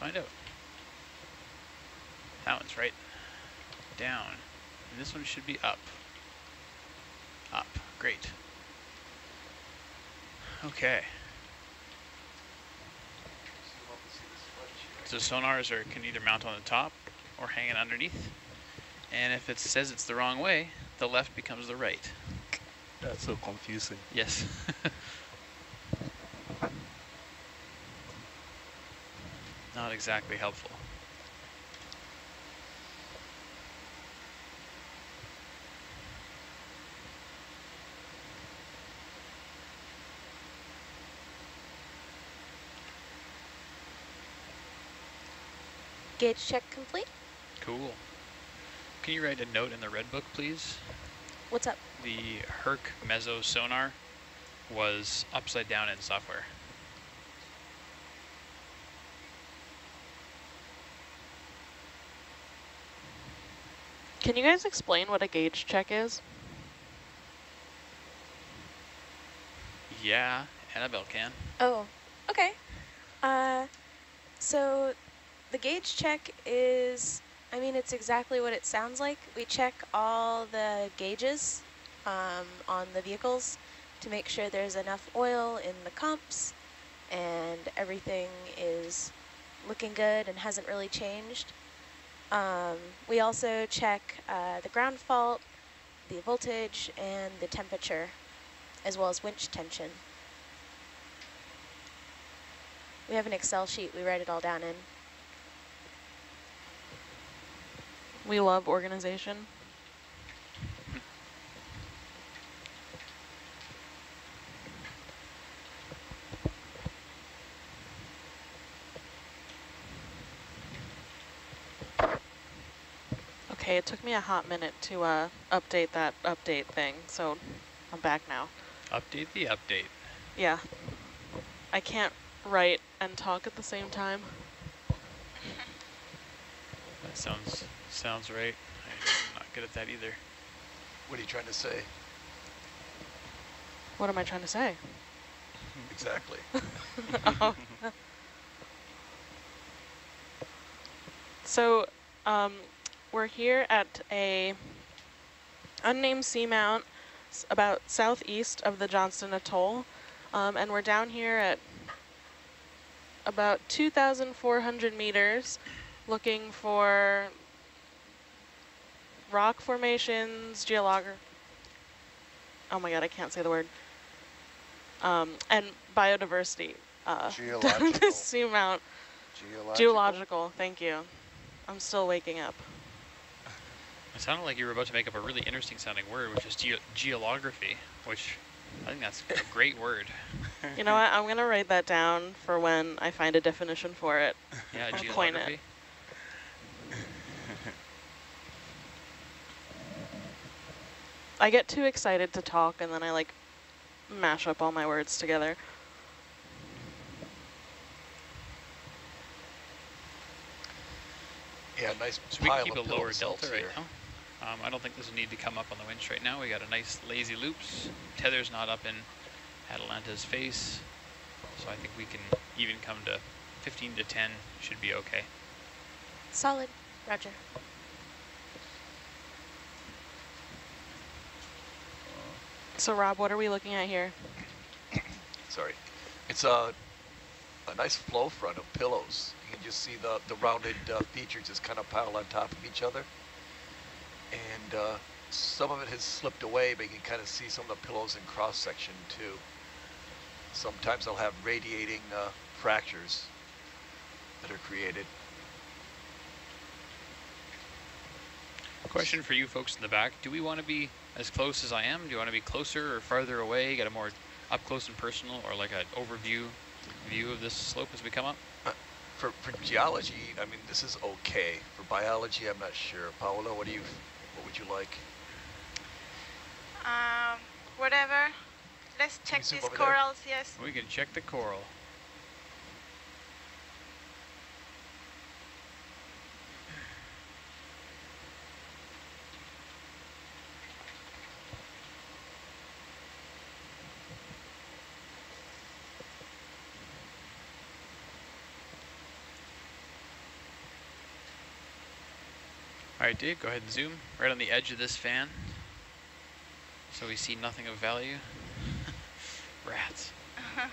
find out. That one's right down. And this one should be up. Up, great. Okay. So sonars are can either mount on the top or hanging underneath. And if it says it's the wrong way, the left becomes the right. That's so confusing. Yes. Not exactly helpful. Gauge check complete. Cool. Can you write a note in the red book, please? What's up? The Herc Meso sonar was upside down in software. Can you guys explain what a gauge check is? Yeah, Annabelle can. Oh, okay. Uh, so the gauge check is, I mean, it's exactly what it sounds like. We check all the gauges um, on the vehicles to make sure there's enough oil in the comps and everything is looking good and hasn't really changed. Um, we also check uh, the ground fault, the voltage, and the temperature, as well as winch tension. We have an Excel sheet we write it all down in. We love organization. Okay, it took me a hot minute to uh, update that update thing, so I'm back now. Update the update. Yeah. I can't write and talk at the same time. That sounds sounds right. I'm not good at that either. What are you trying to say? What am I trying to say? Exactly. oh. So um, we're here at a unnamed seamount about southeast of the Johnston Atoll. Um, and we're down here at about 2,400 meters looking for rock formations, geologger. Oh my god, I can't say the word. Um, and biodiversity. Uh, Geological. seamount. Geological. Geological, thank you. I'm still waking up. It sounded like you were about to make up a really interesting sounding word, which is ge geolography, which I think that's a great word. You know what? I'm going to write that down for when I find a definition for it. Yeah, I'll coin it. I get too excited to talk and then I like mash up all my words together. Yeah, nice So we pile can keep of a lower delta right here. now. Um, I don't think there's a need to come up on the winch right now. We got a nice lazy loops. Tether's not up in Atalanta's face. So I think we can even come to 15 to 10 should be okay. Solid. Roger. So Rob, what are we looking at here? Sorry. It's a, a nice flow front of pillows. You can just see the, the rounded uh, features just kind of piled on top of each other. And uh, some of it has slipped away, but you can kind of see some of the pillows in cross section too. Sometimes they'll have radiating uh, fractures that are created. Question for you folks in the back. Do we want to be as close as I am? Do you want to be closer or farther away? Get a more up close and personal or like an overview view of this slope as we come up? For, for geology, I mean, this is okay. For biology, I'm not sure. Paolo, what do you, would you like? Um, whatever. Let's check these over there? corals, yes. We can check the coral. All right, Dave, go ahead and zoom right on the edge of this fan. So we see nothing of value. Rats. Uh-huh.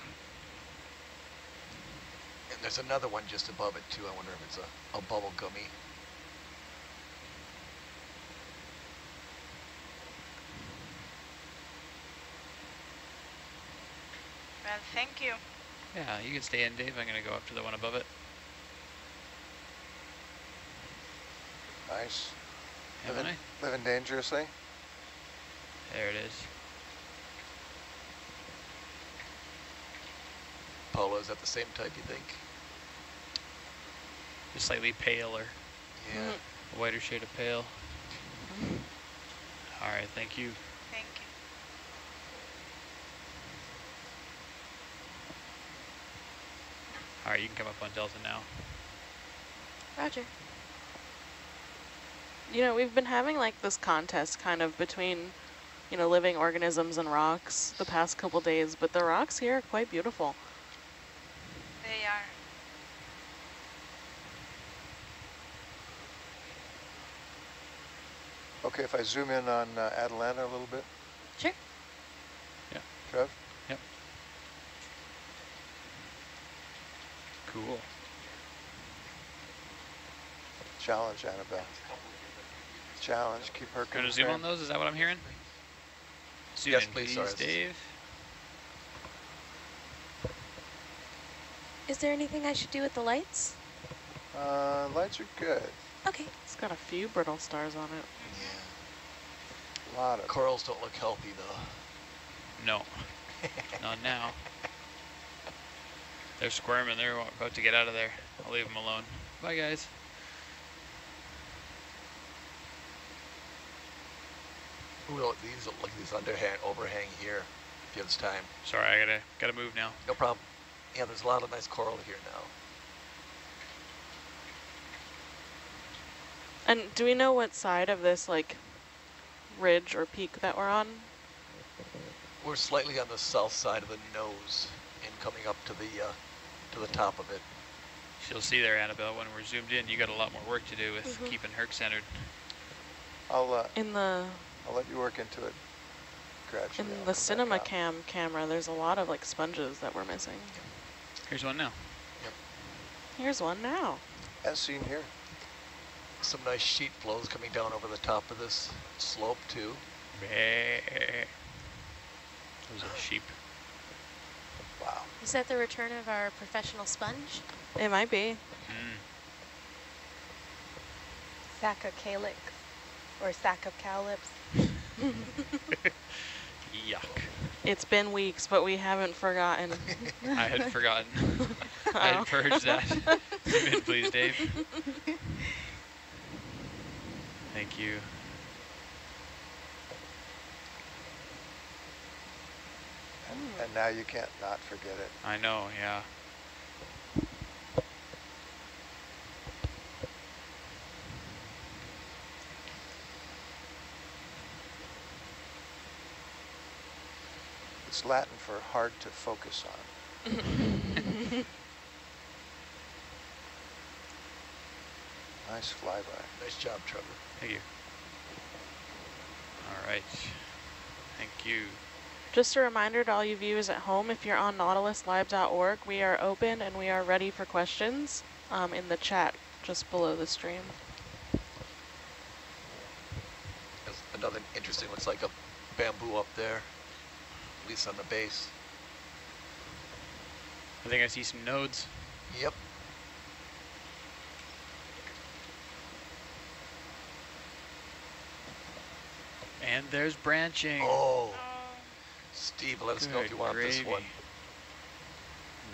And there's another one just above it too. I wonder if it's a, a bubble gummy. Well, thank you. Yeah, you can stay in, Dave. I'm going to go up to the one above it. Nice. Haven't Living, I? living dangerously. There it is. Paula, is that the same type you think? Just slightly paler. Yeah. Mm-hmm. A whiter shade of pale. Mm-hmm. All right, thank you. Thank you. All right, you can come up on Delta now. Roger. You know, we've been having like this contest kind of between, you know, living organisms and rocks the past couple days, but the rocks here are quite beautiful. They are. Okay, if I zoom in on uh, Atalanta a little bit, Sure. Yeah. Trev? Yep. Cool. Challenge, Annabelle. Challenge, keep her Going to zoom on those? Is that what I'm hearing? Zoom Yes, in, please, please, sorry. Dave. Is there anything I should do with the lights? Uh, lights are good. Okay. It's got a few brittle stars on it. Yeah. A lot of Corals don't look healthy though. No, not now. They're squirming. They're about to get out of there. I'll leave them alone. Bye, guys. Ooh, look, these look like these underhang overhang here. If you have this time. Sorry, I gotta gotta move now. No problem. Yeah, there's a lot of nice coral here now. And do we know what side of this like ridge or peak that we're on? We're slightly on the south side of the nose and coming up to the uh, to the top of it. You'll see there, Annabelle, when we're zoomed in, you got a lot more work to do with keeping Herc centered. I'll, uh, In the I'll let you work into it in gradually. I'll the cinema cam camera, there's a lot of like sponges that we're missing. Here's one now. Yep. Here's one now. As seen here. Some nice sheet flows coming down over the top of this slope too. Bah. Those are sheep. Wow. Is that the return of our professional sponge? It might be. Mm. Saccocalyx or Sacocalips. Yuck. It's been weeks, but we haven't forgotten. I had forgotten. I Oh. had purged that. In, please, Dave. Thank you. And, and now you can't not forget it. I know, yeah. It's Latin for hard to focus on. nice flyby. Nice job, Trevor. Thank you. All right. Thank you. Just a reminder to all you viewers at home, if you're on nautiluslive.org, we are open and we are ready for questions um, in the chat just below the stream. There's another interesting looks like a bamboo up there, at least on the base. I think I see some nodes. Yep. And there's branching. Oh, Oh, Steve, let us know if Good you want this one.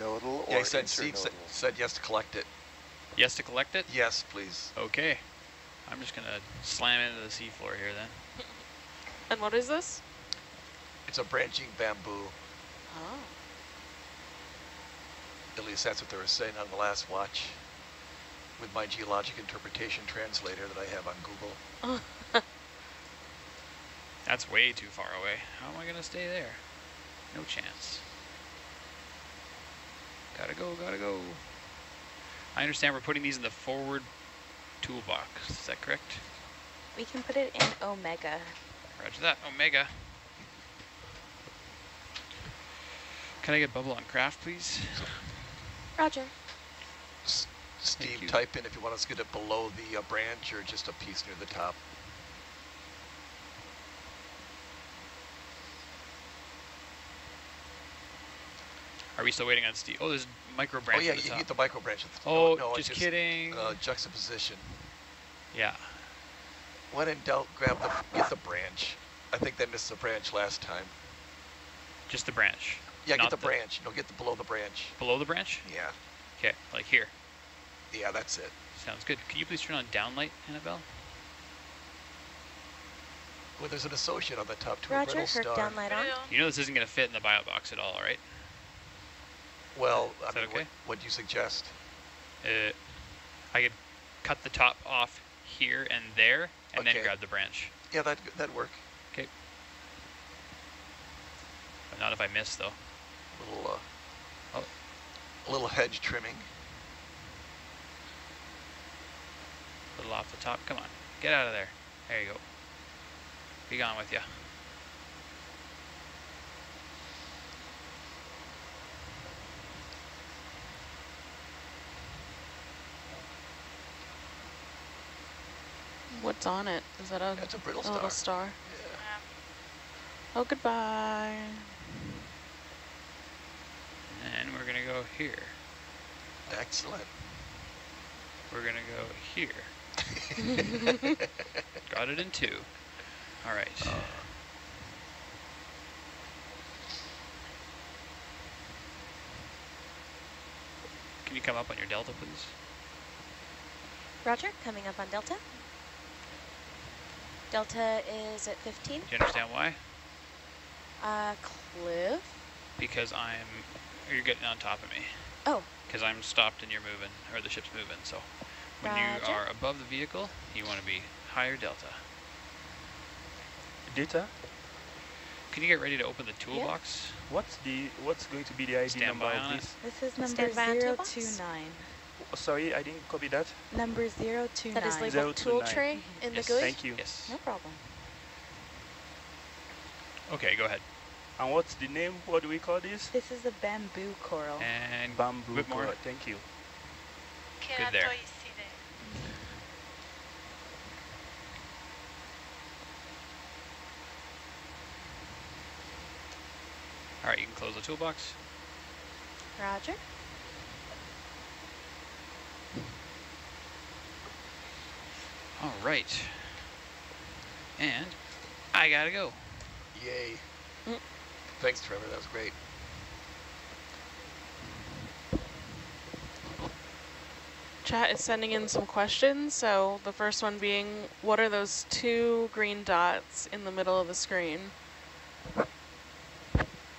Nodal Yeah, or he said Steve said, said yes to collect it. Yes to collect it? Yes, please. Okay. I'm just going to slam into the seafloor here then. And what is this? It's a branching bamboo. Oh. At least that's what they were saying on the last watch with my geologic interpretation translator that I have on Google. That's way too far away. How am I going to stay there? No chance. Gotta go, gotta go. I understand we're putting these in the forward toolbox. Is that correct? We can put it in Omega. Roger that. Omega. Can I get bubble on craft, please? Roger. S- Steve, type in if you want us to get it below the uh, branch or just a piece near the top. Are we still waiting on Steve? Oh, there's micro branch oh yeah, at the you top. get the micro branch. At the, oh, no, no, just kidding. Uh, juxtaposition. yeah. When in doubt, grab the get the branch. I think they missed the branch last time. Just the branch. Yeah, Not get the, branch. No, get the below the branch. Below the branch? Yeah, Okay, like here. yeah, that's it. Sounds good. Can you please turn on downlight, Annabelle? Well, there's an associate on the top too. a Roger, brittle Herc star. down light on. You know this isn't going to fit in the bio box at all, right? Well, I Is mean, okay? what, what do you suggest? Uh, I could cut the top off here and there, and then grab the branch. Yeah, that that'd work. Okay. Not if I miss, though. Little, uh, Oh. a little hedge trimming. A little off the top. Come on. Get out of there. There you go. Be gone with you. What's on it? Is that a, That's a brittle a little star. star? Um, Oh, goodbye. And we're going to go here. Excellent. We're going to go here. Got it in two. All right. Uh, Can you come up on your delta, please? Roger, coming up on Delta. Delta is at 15. Do you understand why? Uh, Cliff. Because I'm, you're getting on top of me. Oh, Because I'm stopped and you're moving, or the ship's moving. So when you are above the vehicle, you want to be higher delta. Data, Can you get ready to open the toolbox? what's the what's going to be the ID Stand number by of on it. this? This is number by on zero toolbox. two nine. Oh, sorry, I didn't copy that. Number zero two that is nine. Zero labeled tool nine. tray in Yes. the GUI. Thank you. Yes. No problem. Okay, go ahead. And what's the name? What do we call this? This is a bamboo coral. And Bamboo bit more. coral. Thank you. Good there. All right, you can close the toolbox. Roger. All right. And I gotta go. Yay. Mm. Thanks, Trevor. That was great. Chat is sending in some questions. So the first one being, what are those two green dots in the middle of the screen?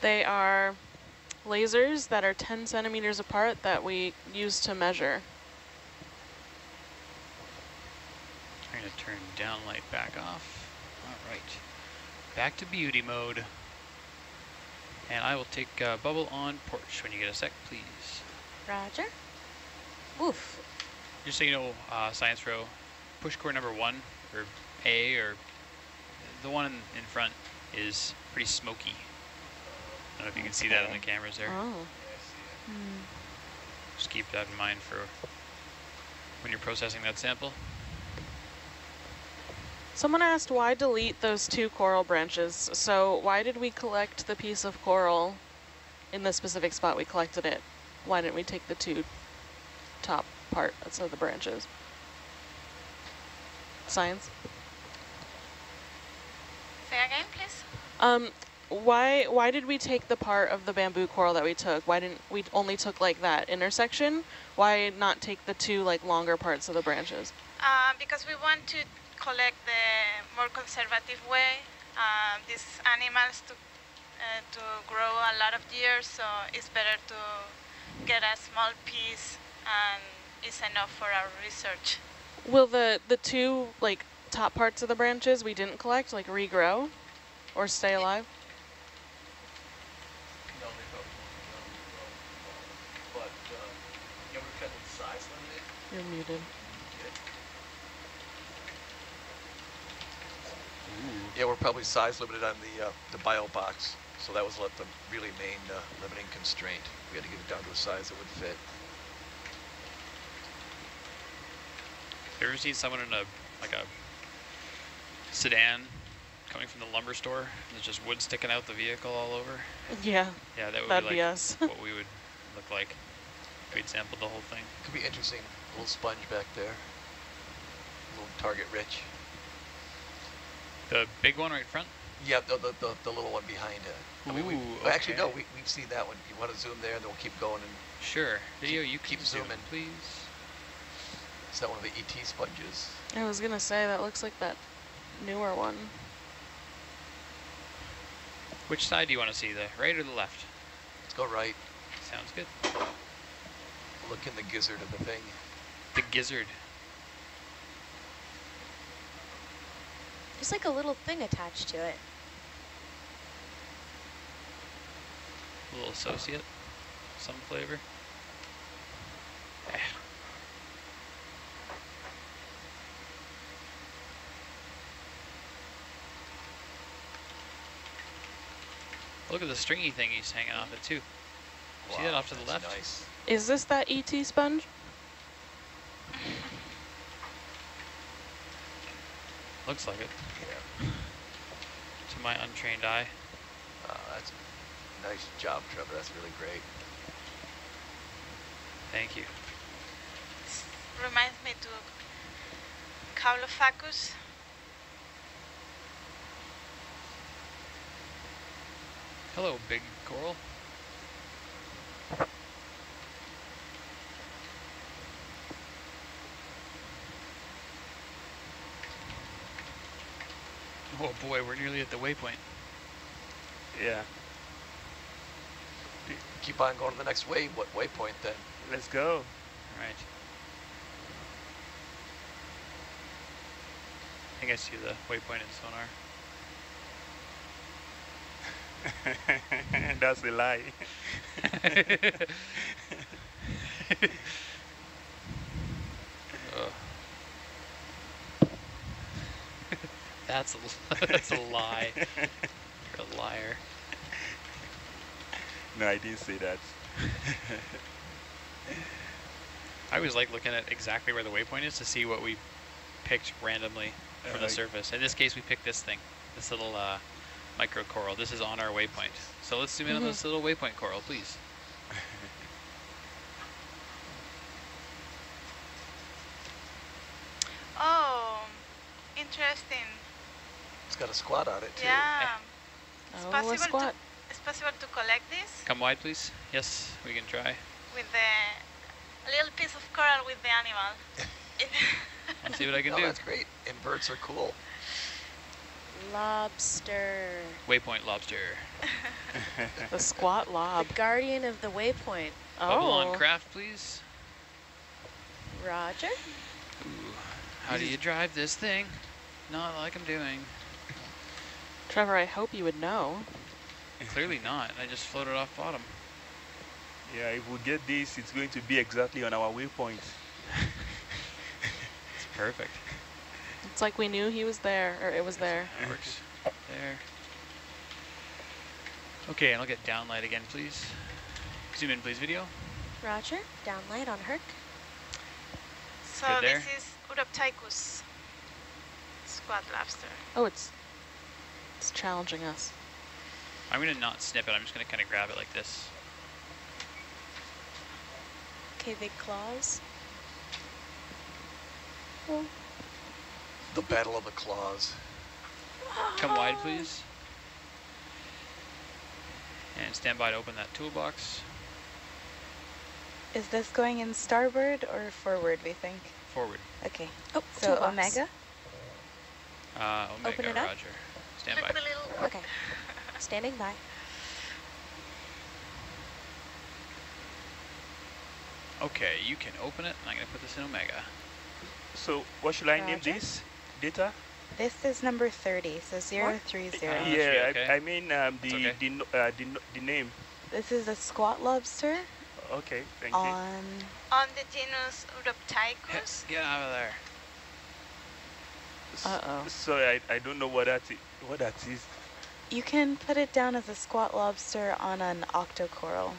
They are lasers that are 10 centimeters apart that we use to measure. I'm gonna turn down light back off. All right. Back to beauty mode. And I will take uh, bubble on porch when you get a sec, please. Roger. Woof. Just so you know, uh, science row, push core number one, or A, or the one in, front is pretty smoky. I don't know if you can see that on the cameras there. Oh. Just keep that in mind for when you're processing that sample. Someone asked why delete those two coral branches. So why did we collect the piece of coral in the specific spot we collected it? Why didn't we take the two top parts of the branches? Science? Say again, please. Um, why why did we take the part of the bamboo coral that we took? Why didn't we only took like that intersection? Why not take the two like longer parts of the branches? Uh, because we want to collect the more conservative way. Um, these animals to uh, to grow a lot of years, so it's better to get a small piece and it's enough for our research. Will the the two like top parts of the branches we didn't collect like regrow or stay alive? You're they probably won't. But uh, you ever cut in size limited? You're muted. Okay. Yeah, we're probably size limited on the uh, the bio box, so that was let the really main uh, limiting constraint. We had to get it down to a size that would fit. Have You ever seen someone in a like a sedan coming from the lumber store? There's just wood sticking out the vehicle all over. Yeah, Yeah, that would that'd be be like us. what we would look like. if We'd sampled the whole thing. Could be interesting. A little sponge back there. A little target rich. The big one right in front. Yeah, the, the, the, the little one behind it. I mean, we, Ooh, well, actually, no, we, we've seen that one. You want to zoom there, and then we'll keep going. And Sure. Video, you keep keep zooming, zooming. please. is that one of the ET sponges? I was gonna say that looks like that newer one. Which side do you want to see, the right or the left? Let's go right. Sounds good. Look in the gizzard of the thing. The gizzard. There's like a little thing attached to it. A little associate. Some flavor. Look at the stringy thing he's hanging off it too. See that off to the left? Nice. Is this that ET sponge? Looks like it Yeah. to my untrained eye. Uh, that's nice job, Trevor. That's really great. Thank you. Reminds me to Caulophacus. Hello, big coral. Oh boy, we're nearly at the waypoint. Yeah. Keep on going to the next way. What waypoint then? Let's go. All right. I think I see the waypoint in sonar. That's the lie. that's a that's a lie. You're a liar. no, I didn't say that. I always like looking at exactly where the waypoint is to see what we picked randomly from the Uh, surface. In this case, we picked this thing, this little uh, micro coral. This is on our waypoint. So let's zoom in on Mhm. this little waypoint coral, please. Oh, interesting. It's got a squat on it too. Yeah. It's Oh, a possible squat. to it's possible to collect this Come wide, please. Yes, we can try. with the a little piece of coral with the animal. Let's see what I can Oh, do. that's great. Inverts are cool. Lobster. Waypoint lobster. The squat lob. The guardian of the waypoint. Oh. Bubble Oh, on craft, please. Roger. Ooh. How do you drive this thing? Not like I'm doing. Trevor, I hope you would know. Clearly not. I just floated off bottom. Yeah, if we get this, it's going to be exactly on our waypoint. It's perfect. It's like we knew he was there, or it was there. That works. There. Okay, and I'll get downlight again, please. Zoom in, please, video. Roger. Downlight on Herc. so this is Uroptychus squat lobster. Oh, it's it's challenging us. I'm going to not snip it. I'm just going to kind of grab it like this. Okay, big claws. The battle of the claws. Come wide, please. And stand by to open that toolbox. Is this going in starboard or forward, we think? Forward. Okay. Oh, So toolbox. Omega? Uh, Omega, Open it up. roger. Stand by. Okay. Standing by. Okay, you can open it. and I'm going to put this in Omega. So what should I name this? Data? This is number 30, so 030. Uh, that should be yeah, okay. I, I mean um, the okay. the, uh, the the name. This is a squat lobster Okay, thank you. on on the genus Uroptychus. Get out of there. Uh-oh. Sorry, I, I don't know what that is. What that is. You can put it down as a squat lobster on an octocoral.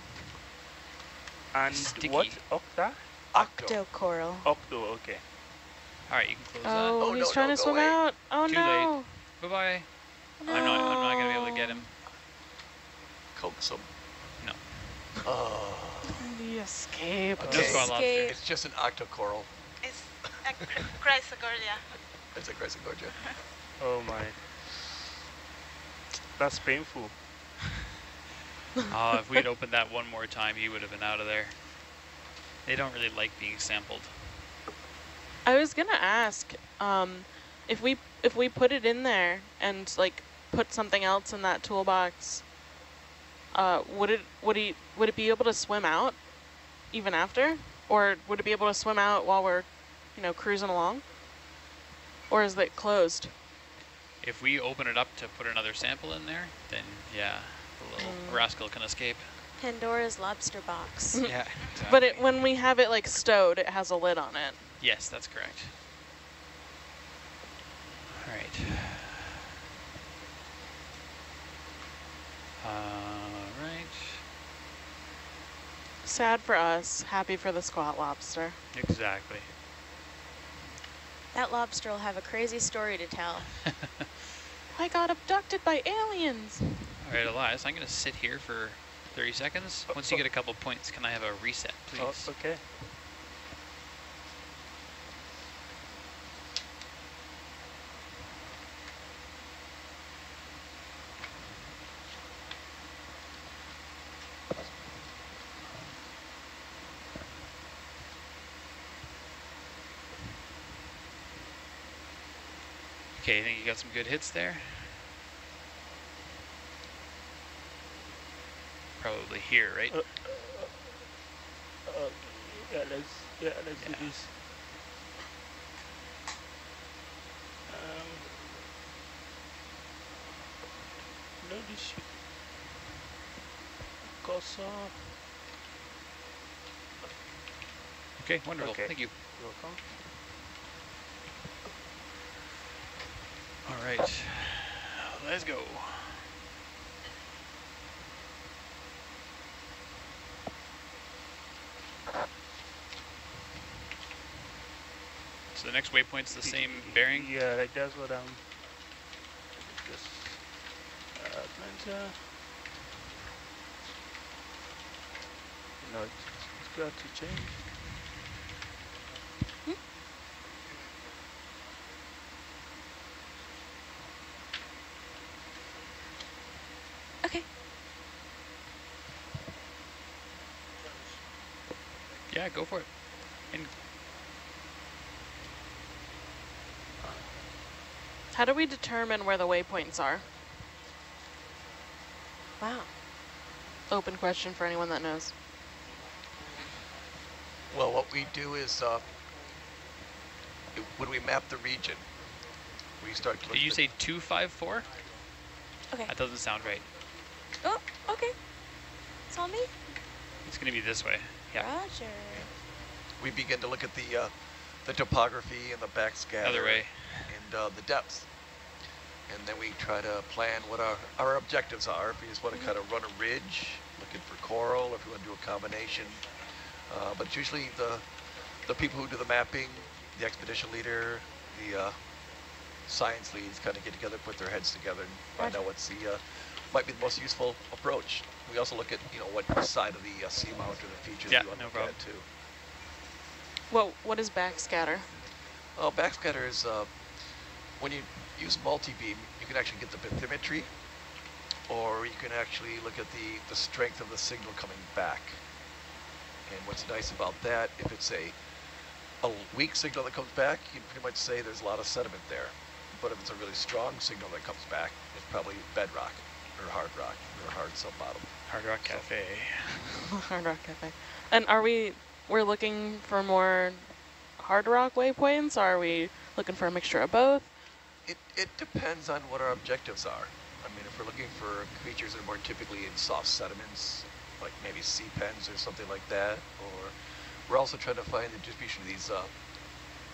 And Sticky. what? Octa? Octo. Octocoral. Octo. Okay. All right, you can close Oh, Oh, he's no, trying no, to go swim away. out. Oh Too no. that. Bye bye. I'm not. I'm not gonna be able to get him. Coax him. No. Oh, The escape. Okay. Just one lobster. Escape. it's just an octocoral. It's a chr- chrysogorgia. It's a chrysogorgia. Oh my. That's painful. Oh, if we'd opened that one more time, he would have been out of there. They don't really like being sampled. I was gonna ask, um, if we if we put it in there and like put something else in that toolbox, uh, would it would he would it be able to swim out even after, or would it be able to swim out while we're, you know, cruising along, or is it closed? If we open it up to put another sample in there, then yeah, the little Mm. rascal can escape. Pandora's lobster box. yeah. But it when we have it like stowed, it has a lid on it. Yes, that's correct. All right. All right. Sad for us, happy for the squat lobster. Exactly. That lobster will have a crazy story to tell. I got abducted by aliens. All right, Elias, I'm going to sit here for 30 seconds. Once you get a couple points, can I have a reset, oh, please? Oh, okay. Okay, I think you got some good hits there. Probably here, right? Uh, Uh, yeah, let's yeah, let's Yeah. do this. Um, no, this should cursor. Okay, wonderful. okay. Thank you. You're Welcome. All right, let's go. So the next waypoint's the same bearing? Yeah, like that's what I'm. Just uh. No, it's, it's got to change. Go for it. And How do we determine where the waypoints are? Wow. Open question for anyone that knows. Well, what we do is uh, it- when we map the region, we start to did you say 254? Okay. That doesn't sound right. Oh, okay. It's on me. It's going to be this way. Yeah, Roger. we begin to look at the uh, the topography and the backscatter other way. and uh, the depths. And then we try to plan what our, our objectives are. If we just want to kind of run a ridge, looking for coral, or if we want to do a combination. Uh, but it's usually the, the people who do the mapping, the expedition leader, the uh, science leads kind of get together, put their heads together and find Roger. out what's the, uh, might be the most useful approach. We also look at, you know, what side of the uh, seamount or the features Yeah, we want no to look problem. at too. Well, what is backscatter? Oh, backscatter is uh, when you use multi-beam, you can actually get the bathymetry, or you can actually look at the, the strength of the signal coming back. And what's nice about that, if it's a, a weak signal that comes back, you can pretty much say there's a lot of sediment there. But if it's a really strong signal that comes back, it's probably bedrock, or hard rock, or hard sub-bottom. Hard Rock Cafe. hard rock cafe. And are we we're looking for more hard rock waypoints? Or are we looking for a mixture of both? It, it depends on what our objectives are. I mean, if we're looking for creatures that are more typically in soft sediments, like maybe sea pens or something like that, or we're also trying to find the distribution of these uh,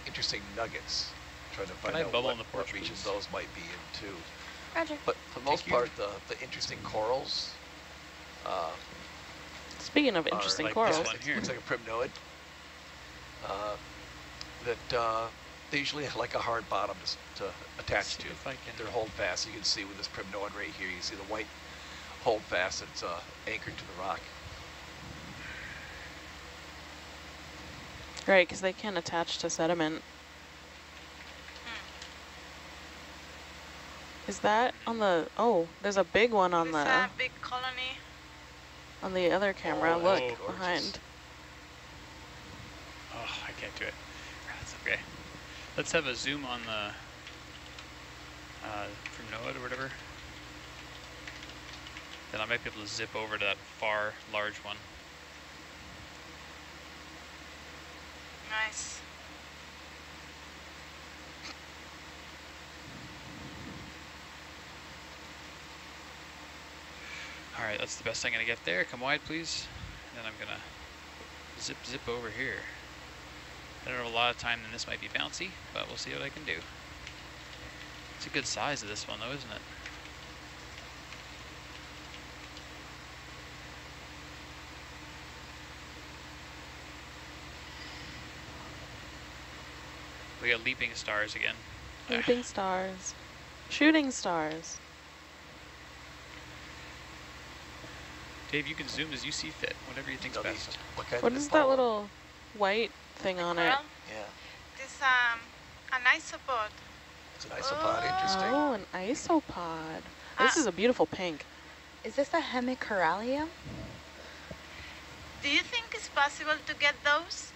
interesting nuggets. trying to find I out bubble what, on the what porch, region please? those might be in too. Roger. But for the most you. part, the, the interesting corals uh, Speaking of are interesting like corals, this one here. looks like a primnoid. Uh, that uh, they usually have like a hard bottom to, to attach to. if I can- They're hold fast. You can see with this primnoid right here, you see the white hold fast. It's uh, anchored to the rock. right, because they can attach to sediment. Is that on the, oh, there's a big one on It's the, a big colony. on the other camera, Oh, look, that's gorgeous. behind. Oh, I can't do it. That's okay. Let's have a zoom on the uh, from NOAA or whatever. Then I might be able to zip over to that far large one. Nice. All right, that's the best I'm gonna get there. Come wide, please. And then I'm gonna zip, zip over here. I don't have a lot of time, and this might be bouncy, but we'll see what I can do. It's a good size of this one, though, isn't it? We got leaping stars again. Leaping stars. Shooting stars. Dave, you can zoom as you see fit, whatever you think's best. What kind What of is that little white thing on it? Yeah, This um an isopod. it's an isopod. Oh. Interesting. Oh, an isopod. This Ah. is a beautiful pink. Is this a hemicorallium? Do you think it's possible to get those?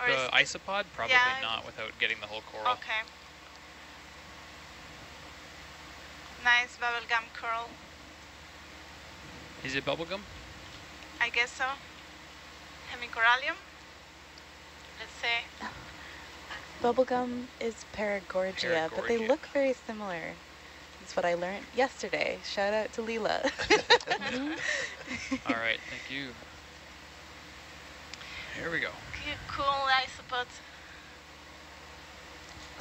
Or The is isopod, probably Yeah, not without getting the whole coral. Okay. Nice bubblegum coral. Is it bubblegum? I guess so. Hemicorallium. Let's say. Bubblegum is Paragorgia, but they look very similar. That's what I learned yesterday. Shout out to Leela. Mm-hmm. All right, thank you. Here we go. Cute, cool isopods.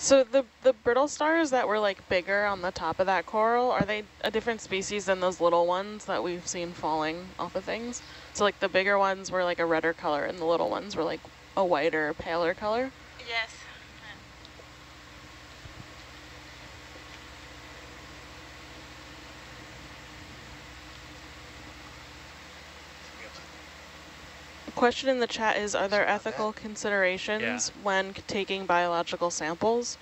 So the the brittle stars that were like bigger on the top of that coral, are they a different species than those little ones that we've seen falling off of things? So like the bigger ones were like a redder color and the little ones were like a whiter, paler color? Yes. Question in the chat is, are there ethical considerations when taking biological samples?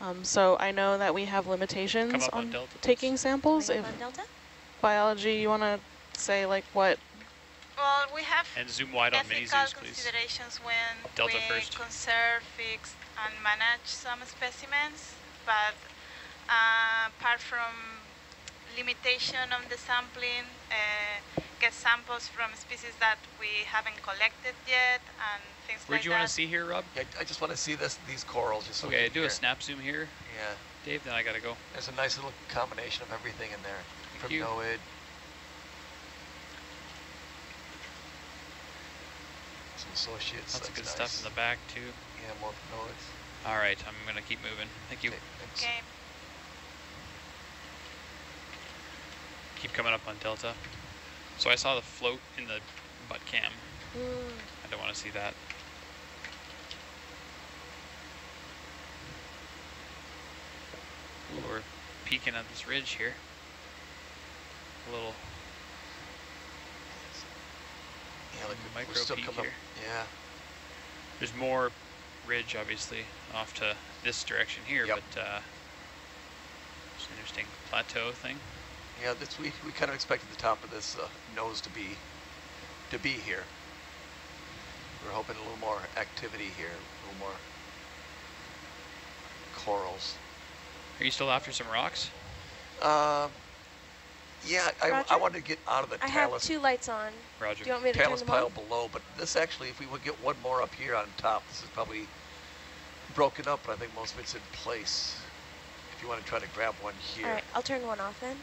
Um, so I know that we have limitations on on Delta, taking samples. Bring If on Delta? biology, you want to say like what? Well, we have And zoom wide on mini ethical zoos, please. considerations when Delta we first. conserve, fix, and manage some specimens, but uh, apart from limitation on the sampling, uh, get samples from species that we haven't collected yet and things like that. Where'd like you want to see here, Rob? Yeah, I just want to see this these corals just so Okay, can do hear. a snap zoom here, Yeah, Dave, then I gotta go. there's a nice little combination of everything in there. Thank you. Primnoid. Some associates. Lots of good that's stuff in the back, too. Yeah, more primnoids. All right, I'm gonna keep moving. Thank you. Okay, thanks. Okay. Keep coming up on Delta. So I saw the float in the butt cam. I don't want to see that. Ooh, we're peeking at this ridge here. A little Yeah, like we- Micro we're still peak coming up. Yeah, There's more ridge, obviously, off to this direction here, Yep. but uh, it's an interesting plateau thing. Yeah. This we we kind of expected the top of this uh, nose to be to be here. We're hoping a little more activity here, a little more corals. Are you still after some rocks? Um, yeah, I, I Roger? wanted to get out of the I have talus, two lights on. Roger. Do you want me to turn talus them pile on? below, but this actually, if we would get one more up here on top, this is probably broken up, but I think most of it's in place. If you want to try to grab one here. All right, I'll turn one off then.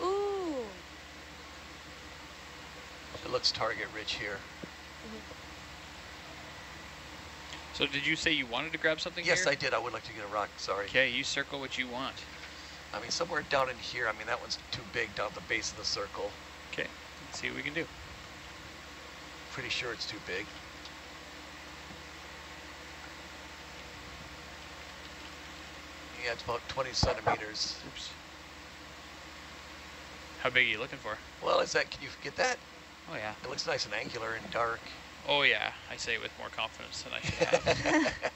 Ooh. It looks target rich here. Mm-hmm. So did you say you wanted to grab something Yes, here? I did. I would like to get a rock. Sorry. Okay, you circle what you want. I mean, somewhere down in here. I mean, that one's too big down at the base of the circle. Okay, let's see what we can do. Pretty sure it's too big. Yeah, it's about 20 centimeters. Oops. How big are you looking for? Well, is that, can you get that? Oh yeah. It looks nice and angular and dark. Oh yeah, I say it with more confidence than I should have.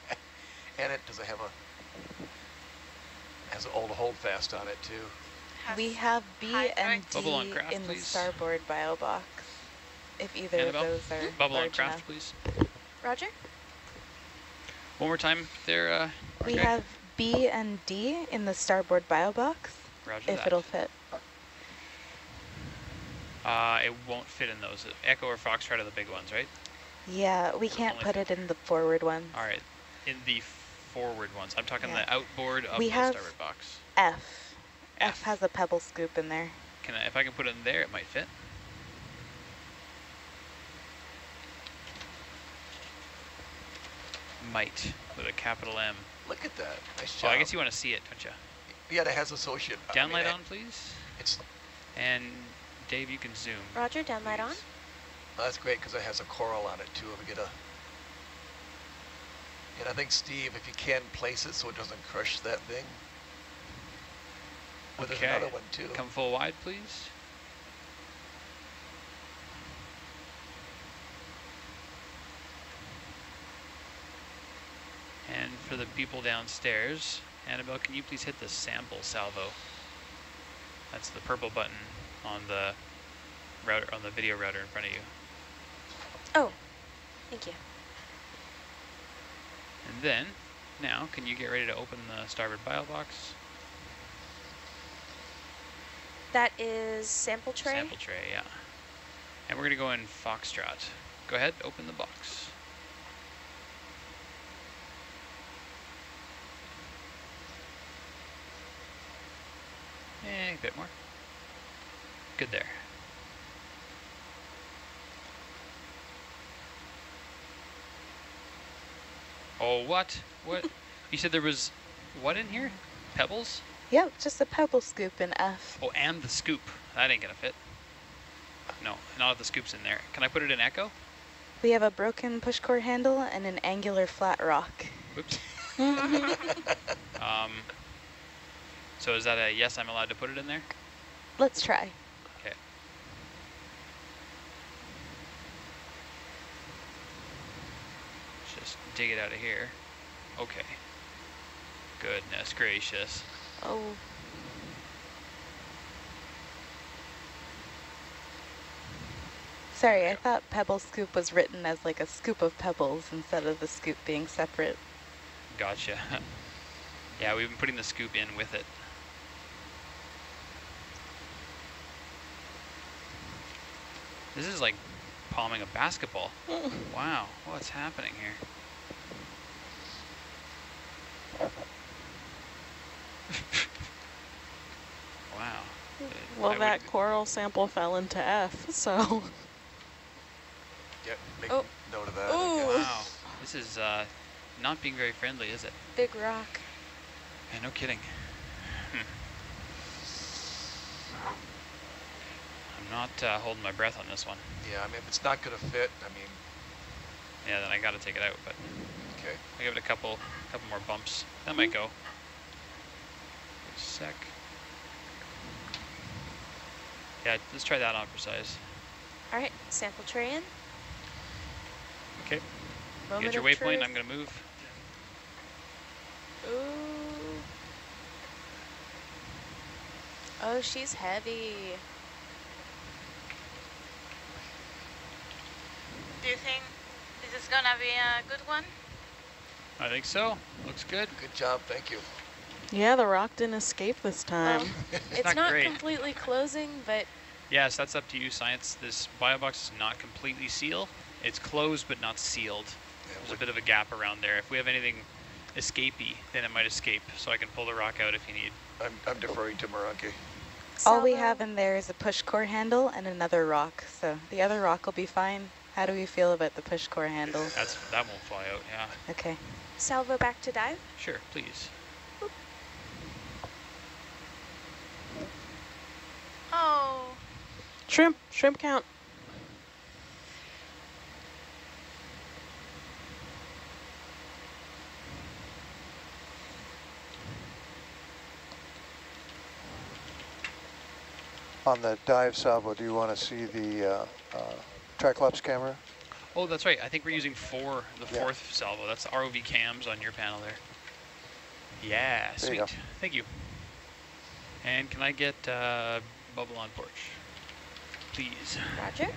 and it, does it have a, has an old holdfast on it too? We have B high and correct- Bubble on D craft, in the starboard bio box. If either Annabelle? of those are Bubble on large craft, enough. please. Roger? One more time there, uh, We okay. have B and D in the starboard bio box, Roger if that. it'll fit. Uh, it won't fit in those. Echo or Foxtrot are the big ones, right? Yeah, we can't put it in the forward ones. All right, in the forward ones. I'm talking Yeah. the outboard of We the have- starboard box. F. F F. has a pebble scoop in there. Can I, if I can put it in there, it might fit. Might with a capital M. Look at that. Nice So job. I guess you want to see it, don't you? Yeah, it has associate. I mean, Downlight it- on, please. It's, And Dave, you can zoom. Roger, down downlight on. please. oh, that's great because it has a coral on it too. If we get a, and I think Steve, if you can place it so it doesn't crush that thing. Well, there's Okay. another one too. Come full wide, please. And for the people downstairs, Annabelle, can you please hit the sample salvo? That's the purple button on the router on the video router in front of you. Oh, thank you. And then, now, can you get ready to open the starboard bio box? That is sample tray. Sample tray, yeah. And we're gonna go in Foxtrot. Go ahead, open the box. Eh, a bit more. Good there. Oh, what? What? you said there was what in here? Pebbles? Yep, just a pebble scoop in F. Oh, and the scoop. That ain't gonna fit. No, not if the scoop's in there. Can I put it in echo? We have a broken push core handle and an angular flat rock. Whoops. um, so is that a yes, I'm allowed to put it in there? Let's try. Okay. Let's just dig it out of here. Okay. Goodness gracious. Oh, Sorry, I thought pebble scoop was written as like a scoop of pebbles instead of the scoop being separate. Gotcha. yeah, we've been putting the scoop in with it. This is like palming a basketball. wow, what's happening here? wow. Well, I that would- coral sample fell into F, so Yep, make Oh. note of that. Ooh. Wow, this is uh, not being very friendly, is it? Big rock. Yeah, no kidding. Hmm. I'm not uh, holding my breath on this one. Yeah, I mean, if it's not going to fit, I mean, Yeah, then I got to take it out, but okay. I'll give it a couple, couple more bumps. That might go. Wait a sec. Yeah, let's try that on for size. All right, sample tray in. Okay. Moment Get your waypoint. truth. I'm gonna move. Ooh. Oh, she's heavy. Do you think this is gonna be a good one? I think so. Looks good. Good job, thank you. Yeah, the rock didn't escape this oh. time. Well, it's not not, completely closing, but Yes, that's up to you, science. This bio box is not completely sealed. It's closed but not sealed. Yeah, There's a bit of a gap around there. If we have anything escapey, then it might escape. So I can pull the rock out if you need. I'm, I'm deferring to Maranki. All we have in there is a push core handle and another rock, so the other rock will be fine. How do we feel about the push core handle? That's that won't fly out. Yeah, Okay. Salvo back to dive. sure, please. Oh, Shrimp, shrimp count. On the dive salvo, do you want to see the uh, uh, Triclops camera? Oh, that's right. I think we're using four, the Yeah. fourth salvo. That's the ROV cams on your panel there. Yeah, There sweet. you go. Thank you. And can I get uh, bubble on porch, please? Roger.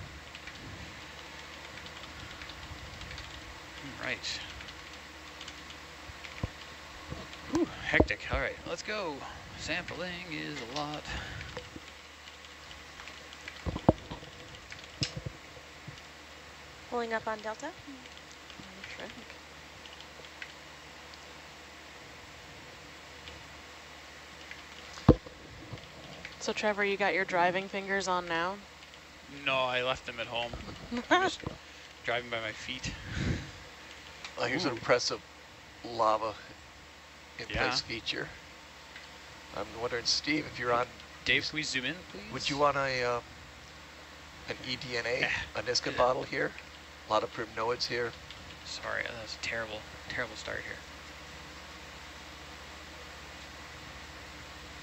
All right. Whew, hectic. All right, let's go. Sampling is a lot. Pulling up on Delta. Hmm. Shrimp. So Trevor, you got your driving fingers on now? No, I left them at home. I'm just driving by my feet. Uh, here's an impressive lava in Yeah. place feature. I'm wondering, Steve, if you're on, Dave, can we zoom in, please? would you want a uh, an E eDNA, a Niskin bottle here? A lot of primnoids here. Sorry, that was a terrible, terrible start here.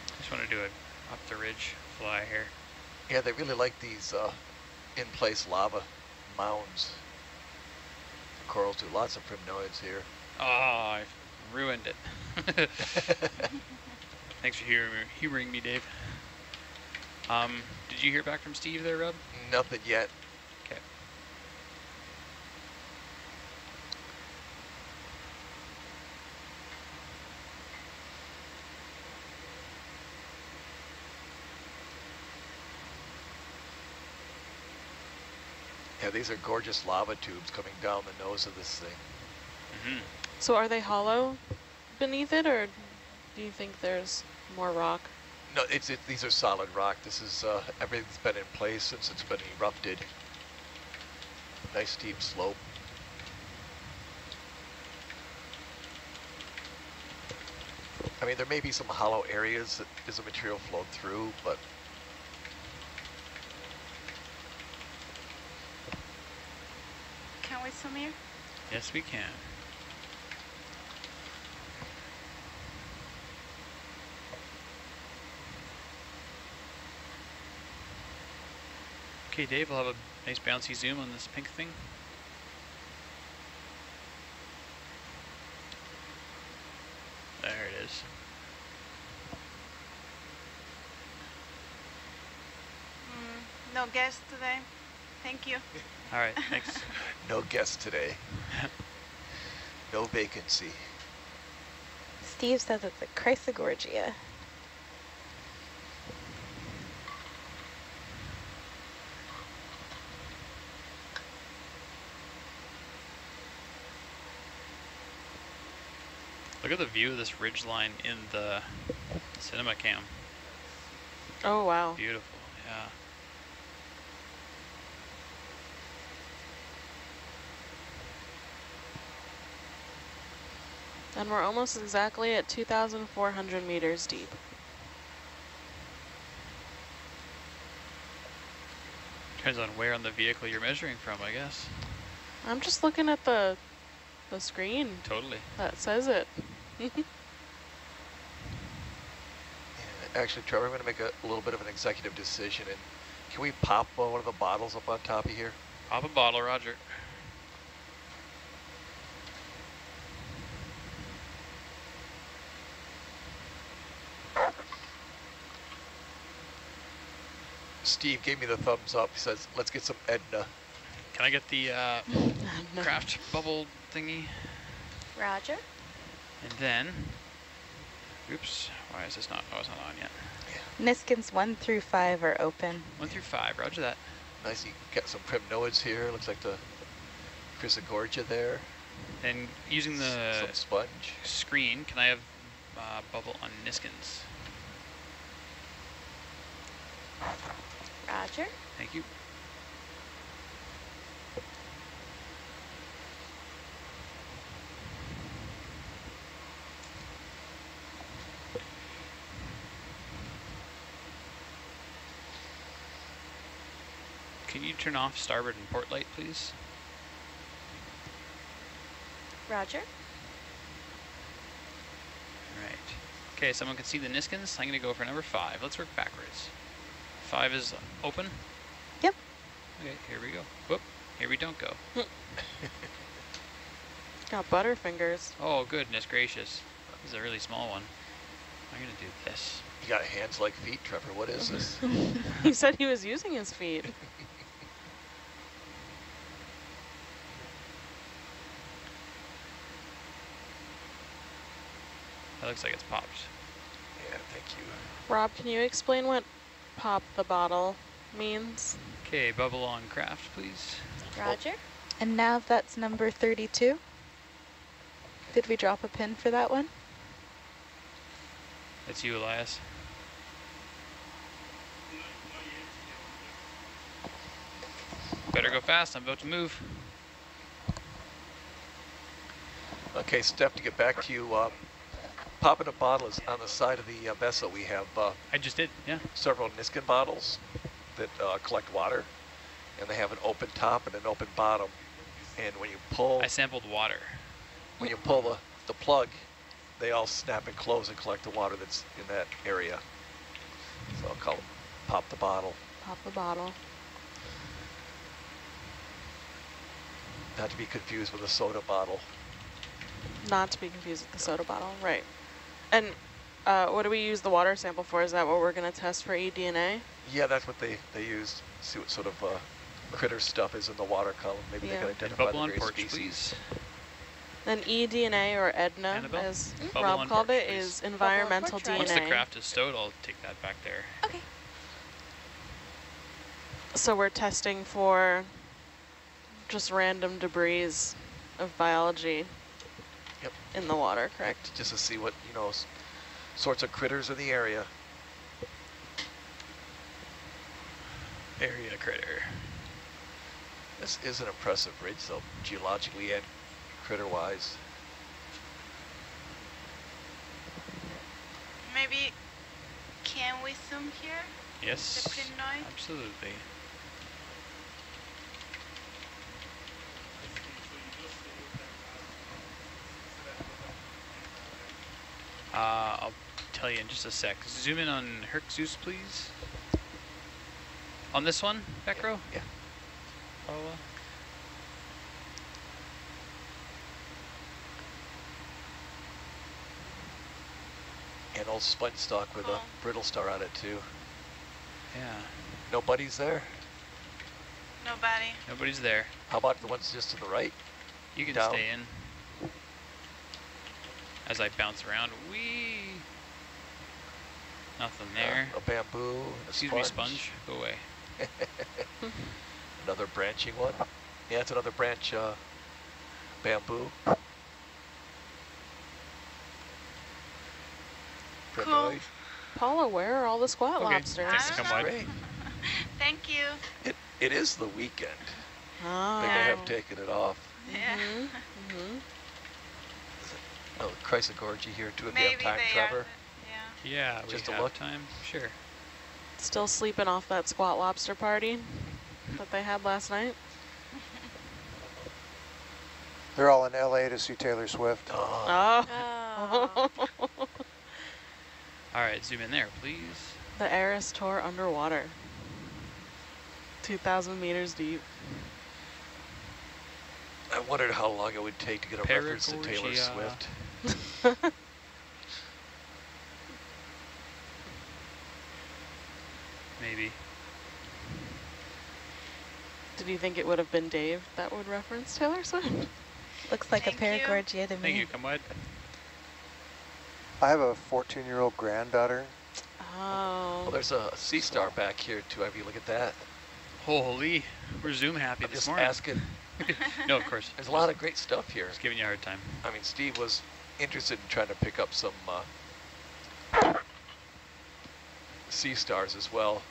I Just want to do a up the ridge fly here. Yeah, they really like these uh, in-place lava mounds. The corals do lots of primnoids here. Oh, I ruined it. Thanks for hearing, humoring me, Dave. Um, did you hear back from Steve there, Rob? Nothing yet. These are gorgeous lava tubes coming down the nose of this thing. Mm-hmm. So are they hollow beneath it, or do you think there's more rock? No, it's it, these are solid rock. This is uh, everything's been in place since it's been erupted. Nice steep slope. I mean, there may be some hollow areas that is a material flowed through, but Yes, we can. Okay, Dave, we'll have a nice bouncy zoom on this pink thing. There it is. Mm, no guest today. Thank you. All right, thanks. no guest today. no vacancy. Steve says it's a Chrysogorgia. Look at the view of this ridge line in the cinema cam. Oh, wow. Beautiful, yeah. And we're almost exactly at 2,400 meters deep. Depends on where on the vehicle you're measuring from, I guess. I'm just looking at the the screen Totally. that says it. Yeah, Actually, Trevor, I'm going to make a, a little bit of an executive decision. And can we pop uh, one of the bottles up on top of here? Pop a bottle, Roger. Steve gave me the thumbs up. He says, let's get some Edna. Can I get the uh, craft bubble thingy? Roger. And then, oops, why is this not, oh, it's not on yet. Niskins 1 through 5 are open. One through five, roger that. Nice, you get some primnoids here. Looks like the Chrysogorgia there. And using the sponge. screen, can I have uh, bubble on Niskins? Roger. Thank you. Can you turn off starboard and port light, please? Roger. All right. Okay, someone can see the Niskins. I'm going to go for number five. Let's work backwards. Five is open. Yep. Okay, here we go. Whoop. Here we don't go. Got butterfingers. Oh, goodness gracious. This is a really small one. I'm going to do this. You got hands like feet, Trevor. What is this? he said he was using his feet. That looks like it's popped. yeah, thank you. Rob, can you explain what pop the bottle means? Okay, bubble on craft, please. Roger. And now that's number 32. Did we drop a pin for that one? That's you, Elias. Better go fast. I'm about to move. Okay, Steph, to get back to you, uh, popping a bottle is on the side of the uh, vessel. We have uh, I just did, yeah. several Niskin bottles that uh, collect water, and they have an open top and an open bottom. And when you pull, I sampled water. when you pull the, the plug, they all snap and close and collect the water that's in that area. So I'll call it pop the bottle. Pop the bottle. Not to be confused with a soda bottle. Not to be confused with the soda bottle, right. And uh, what do we use the water sample for? Is that what we're going to test for E eDNA? Yeah, that's what they, they used. See what sort of uh, critter stuff is in the water column. Maybe Yeah. they can identify the on various porch, species. please. Then E eDNA or EDNA, Annabelle? as Bubble Rob on called porch, it, please. is environmental porch, right. DNA. Once the craft is stowed, I'll take that back there. Okay. So we're testing for just random debris of biology Yep. in the water, correct? Just to see what, you know, s- sorts of critters in the area. Area critter. This is an impressive ridge, though, geologically and critter-wise. Maybe can we zoom here? Yes. The primnoids? Absolutely. Uh, I'll tell you in just a sec. Zoom in on Herxus, please. On this one, back row? Yeah. Paula? And old sponge stock with Oh. a brittle star on it, too. Yeah. Nobody's there? Nobody. Nobody's there. How about the ones just to the right? You can Down. stay in. As I bounce around. Wee. Nothing there. Uh, a bamboo, a Excuse me, sponge. Go away. another branching one. Yeah, it's another branch uh, bamboo. Cool. Paula, where are all the squat Okay, lobsters? thanks. I come don't know. Great. Thank you. It, it is the weekend. Oh. They may have taken it off. Yeah. Mhm, mhm. Oh, Chrysogorgia here too if Maybe you have time, they Trevor. are. Yeah. Yeah, we Just a have look? time. Sure. Still sleeping off that squat lobster party that they had last night? They're all in LA to see Taylor Swift. Oh, Oh. Oh. All right, zoom in there, please. the Eras tour underwater. 2,000 meters deep. I wondered how long it would take to get a reference to Taylor Swift. Maybe. Did you think it would have been Dave that would reference Taylor Swift? Looks like Thank a you. Paragorgia to me. Thank you, come wide. I have a 14-year-old granddaughter. Oh. Well, there's a sea star back here too. Have you look at that? Holy, we're zoom happy I'm this just morning. asking. no, of course. There's a lot of great stuff here. Just giving you a hard time. I mean, Steve was interested in trying to pick up some uh, sea stars as well.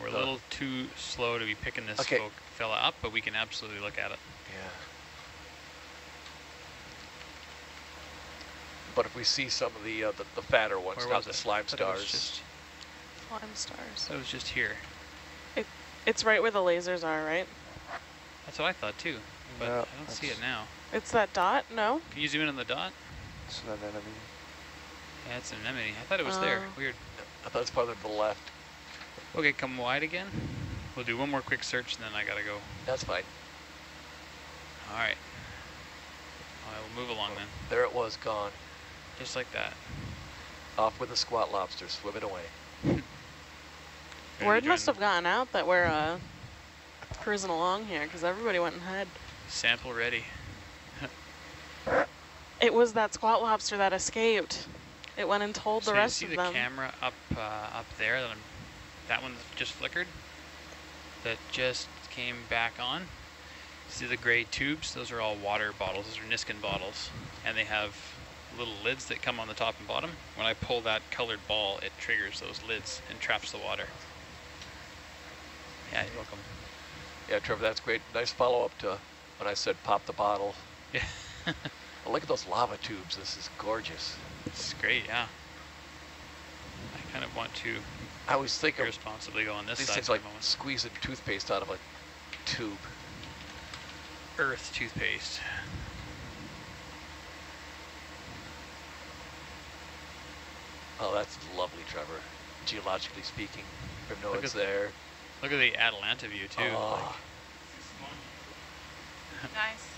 We're a little too slow to be picking this Okay. folk fella up, but we can absolutely look at it. Yeah. But if we see some of the uh, the, the fatter ones, Where not the it? slime I it was stars, just- Slime stars. That was just here. It's right where the lasers are, right? That's what I thought too, but No, I don't see it now. It's that dot? No? Can you zoom in on the dot? It's an anemone. Yeah, it's an anemone. I thought it was there. Oh. Weird. I thought it's farther to the left. Okay, come wide again. We'll do one more quick search, and then I gotta go. That's fine. All right. I will move along then, There it was, gone. just like that. Off with the squat lobster, swim it away. Word must have gotten out that we're uh, cruising along here because everybody went and ahead. Sample ready. It was that squat lobster that escaped. It went and told so the you rest see of the camera up uh, up there? That, I'm, that one's just flickered. That just came back on. See the gray tubes? Those are all water bottles. Those are Niskin bottles, and they have little lids that come on the top and bottom. When I pull that colored ball, it triggers those lids and traps the water. Yeah, you're welcome. Yeah, Trevor, that's great. Nice follow-up to when I said pop the bottle. Yeah, Oh, look at those lava tubes. This is gorgeous. it's great. Yeah. I kind of want to I always think of irresponsibly go on this these side things for a like moment. squeezing toothpaste out of a tube. Earth toothpaste. Oh, that's lovely, Trevor. Geologically speaking, from know Look it's at- there. Look at the Atalanta view too. Oh, Nice.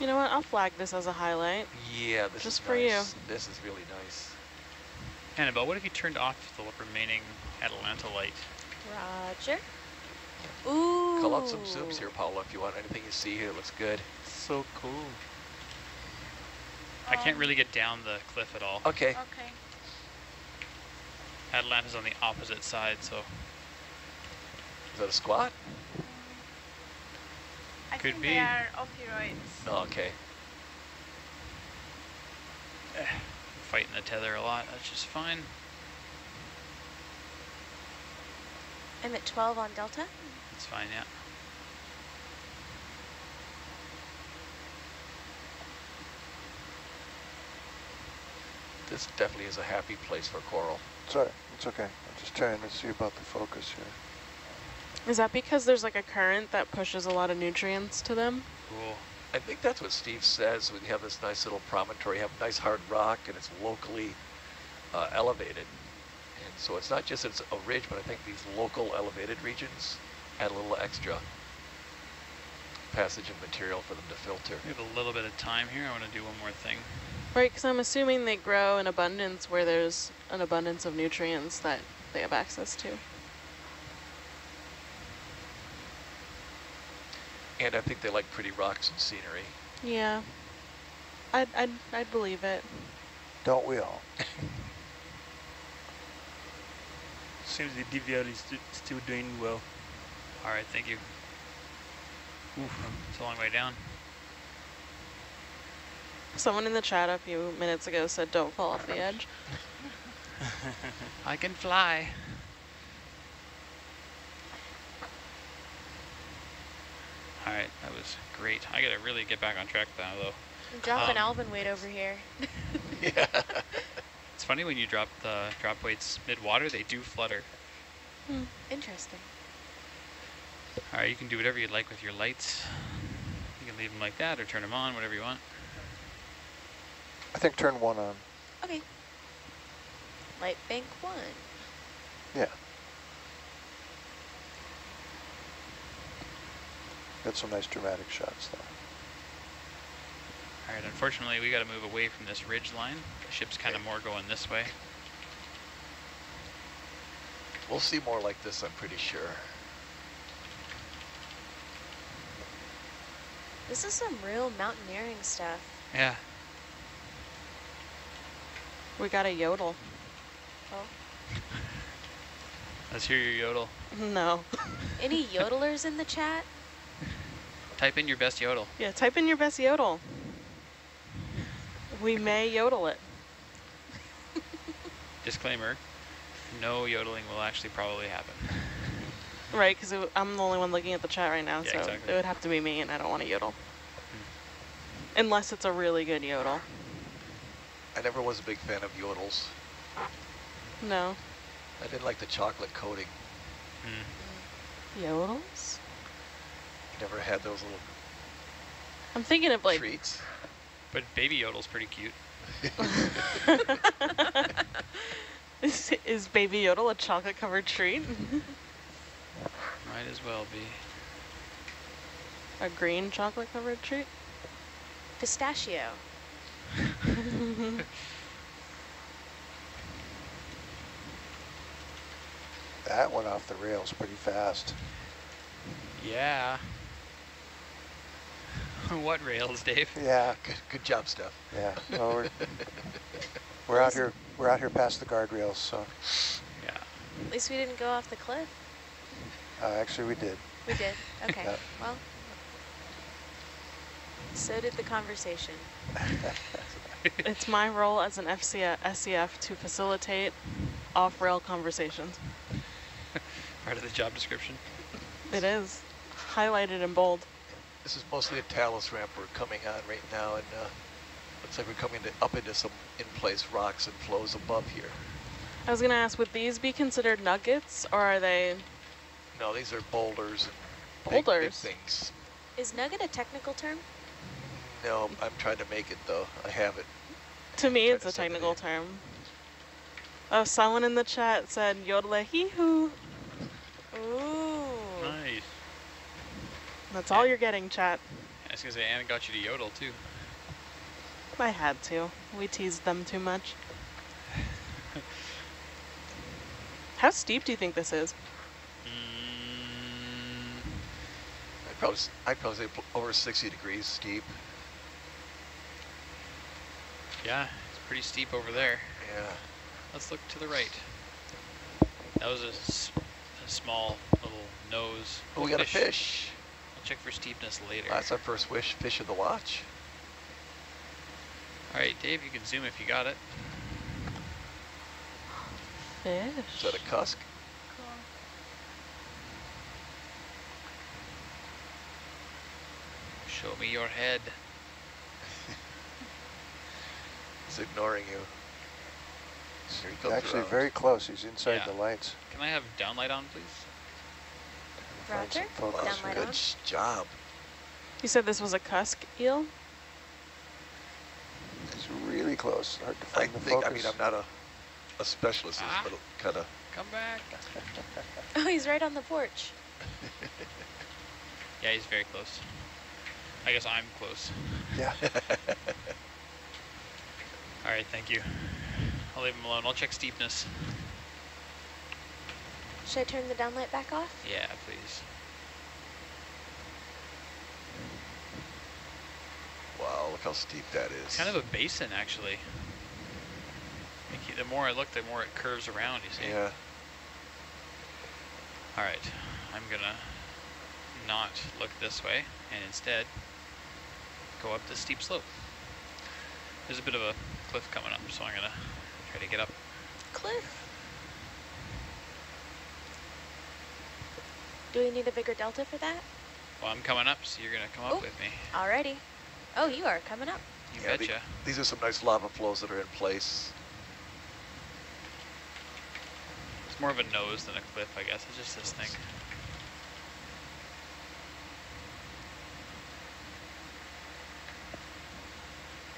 You know what? I'll flag this as a highlight. yeah, this Just is for you. This is really nice. Annabelle, what if you turned off the remaining Atalanta light? Roger. Ooh. Call out some zooms here, Paula, if you want. Anything you see here looks good. So cool. I can't Um, really get down the cliff at all. Okay. Okay. Atalanta's on the opposite side, so Is that a squat? I Could think be. they are ophiuroids. Oh, okay. Eh, fighting the tether a lot. That's just fine. I'm at 12 on Delta. That's fine, yeah. This definitely is a happy place for coral. Sorry, it's okay. I'm just trying to see about the focus here. Is that because there's like a current that pushes a lot of nutrients to them? Cool. I think that's what Steve says when you have this nice little promontory, you have nice hard rock, and it's locally uh, elevated. And so it's not just it's a ridge, but I think these local elevated regions add a little extra passage of material for them to filter. We have a little bit of time here. I want to do one more thing. Right, because I'm assuming they grow in abundance where there's an abundance of nutrients that they have access to. And I think they like pretty rocks and scenery. Yeah. I'd, I'd, I'd believe it. Don't we all? Seems the DVL is st still doing well. All right, thank you. Oof, it's a long way down. Someone in the chat a few minutes ago said don't fall off the edge. I can fly. All right, that was great. I gotta really get back on track now, though. I'm dropping Um, Alvin weight over here. Yeah. It's funny when you drop the drop weights mid-water, they do flutter. Hmm, interesting. All right, you can do whatever you'd like with your lights. You can leave them like that or turn them on, whatever you want. I think turn one on. Okay. Light bank one. Yeah. Got some nice dramatic shots though. All right, unfortunately, we got to move away from this ridge line. The ship's kind of more going this way. We'll see more like this, I'm pretty sure. This is some real mountaineering stuff. Yeah. We got a yodel. Oh. Let's hear your yodel. No. Any yodelers in the chat? Type in your best yodel. Yeah, type in your best yodel. We may yodel it. Disclaimer, no yodeling will actually probably happen. Right, because I'm the only one looking at the chat right now, Yeah, so exactly. it would have to be me, and I don't want to yodel. Unless it's a really good yodel. I never was a big fan of yodels. No. I didn't like the chocolate coating. Hmm. Yodels? You never had those little I'm thinking of like treats? But baby yodel's pretty cute. is, is baby yodel a chocolate covered treat? Might as well be. a green chocolate covered treat? Pistachio. That went off the rails pretty fast. Yeah. what rails, Dave? Yeah, Good, good job, Steph. yeah. Well, we're, we're out here. We're out here past the guardrails, so Yeah. At least we didn't go off the cliff. uh, actually we did. We did. Okay. Yeah. Well, so did the conversation. it's my role as an FCF, SCF to facilitate off-rail conversations. Part of the job description. It is highlighted in bold. This is mostly a talus ramp we're coming on right now, and uh, looks like we're coming to, up into some in-place rocks and flows above here. I was gonna ask, would these be considered nuggets or are they, No, these are boulders. And big- big things. Is nugget a technical term? No, I'm trying to make it though. I have it. to me it's to a send it technical term. Oh, someone in the chat said yodelahihu. Ooh. Nice. That's all you're getting, chat. I was gonna say, Anna got you to yodel too. I had to. We teased them too much. How steep do you think this is? Mm, I probably, s- I'd probably say over 60 degrees steep. yeah, it's pretty steep over there. Yeah. Let's look to the right. That was a, s- a small little nose. Oh, we got a fish. I'll check for steepness later. That's our first wish fish of the watch. All right, Dave, you can zoom if you got it. Is Fish. Is that a cusk? Show me your head. He's ignoring you. He's actually around. very close. He's inside Yeah. the lights. Can I have downlight on, please? Find some Roger. focus. Down light Good on. job. You said this was a cusk eel? It's really close. Hard to I the think, I mean, I'm not a, a specialist in Ah. this, but kind of, Come back. Oh, he's right on the porch. Yeah, he's very close. I guess I'm close. yeah. All right, thank you. I'll leave him alone. I'll check steepness. Should I turn the downlight back off? Yeah, please. wow, look how steep that is. It's kind of a basin, actually. The more I look, the more it curves around, you see? Yeah. All right, I'm gonna not look this way and instead go up the steep slope. There's a bit of a cliff coming up, so I'm gonna try to get up. Cliff. Do we need a bigger delta for that? Well, I'm coming up, so you're gonna come up Oh. with me. Alrighty. Oh, you are coming up. You Yeah, the- These are some nice lava flows that are in place. It's more of a nose than a cliff, I guess. It's just this thing.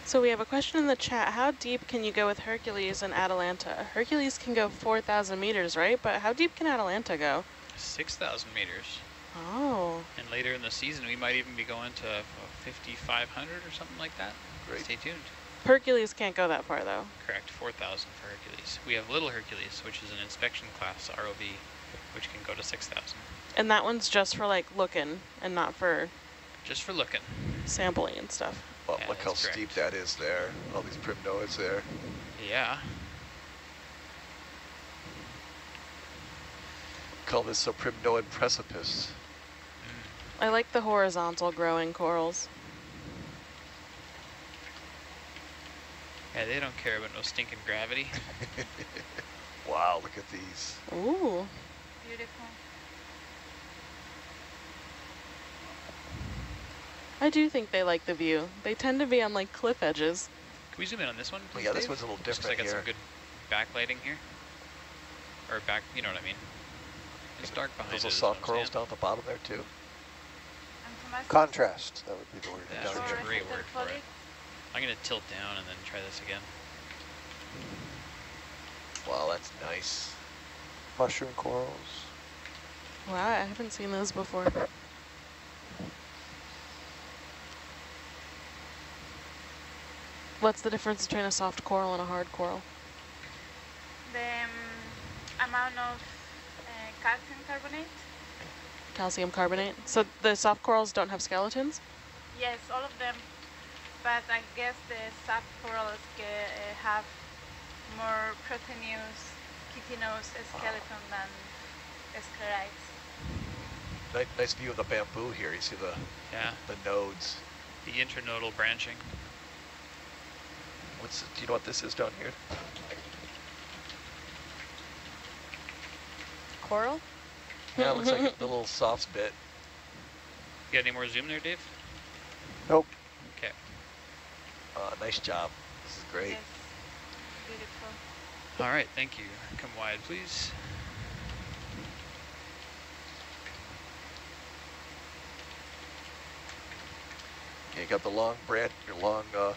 So we have a question in the chat. How deep can you go with Hercules and Atalanta? Hercules can go 4,000 meters, right? But how deep can Atalanta go? 6,000 meters. Oh, And later in the season, we might even be going to uh, 5,500 or something like that. Great. Stay tuned. Hercules can't go that far though. Correct, 4,000 for Hercules. We have Little Hercules, which is an inspection class ROV, which can go to 6,000. And that one's just for like looking and not for Just for looking. sampling and stuff. Well, Yeah, look how correct. steep that is there. All these primnoids there. Yeah. Call this a primnoid precipice. I like the horizontal growing corals. Yeah, they don't care about no stinking gravity. Wow, look at these. Ooh. Beautiful. I do think they like the view. They tend to be on like cliff edges. Can we zoom in on this one, please, yeah, this Dave? one's a little Just 'cause different I got here. some good backlighting here. Or back, you know what I mean. It's dark behind Those it, little soft I'm corals down at the bottom there too. Contrast, that would be the word. That's a great word for it. I'm gonna tilt down and then try this again. Wow, that's nice. Mushroom corals. Wow, I haven't seen those before. What's the difference between a soft coral and a hard coral? the um, amount of calcium carbonate. Calcium carbonate. So the soft corals don't have skeletons? Yes, all of them. But I guess the soft corals ge- uh, have more proteinous, chitinous skeleton than sclerites. Nice, nice view of the bamboo here. You see the, Yeah, the nodes. the internodal branching. What's do you know what this is down here? Coral? Yeah, it looks like a little soft bit. You got any more zoom there, Dave? Nope. Okay. Uh, nice job. This is great. Yes, beautiful. All right, thank you. Come wide, please. Yeah, you got the long branch, your long uh,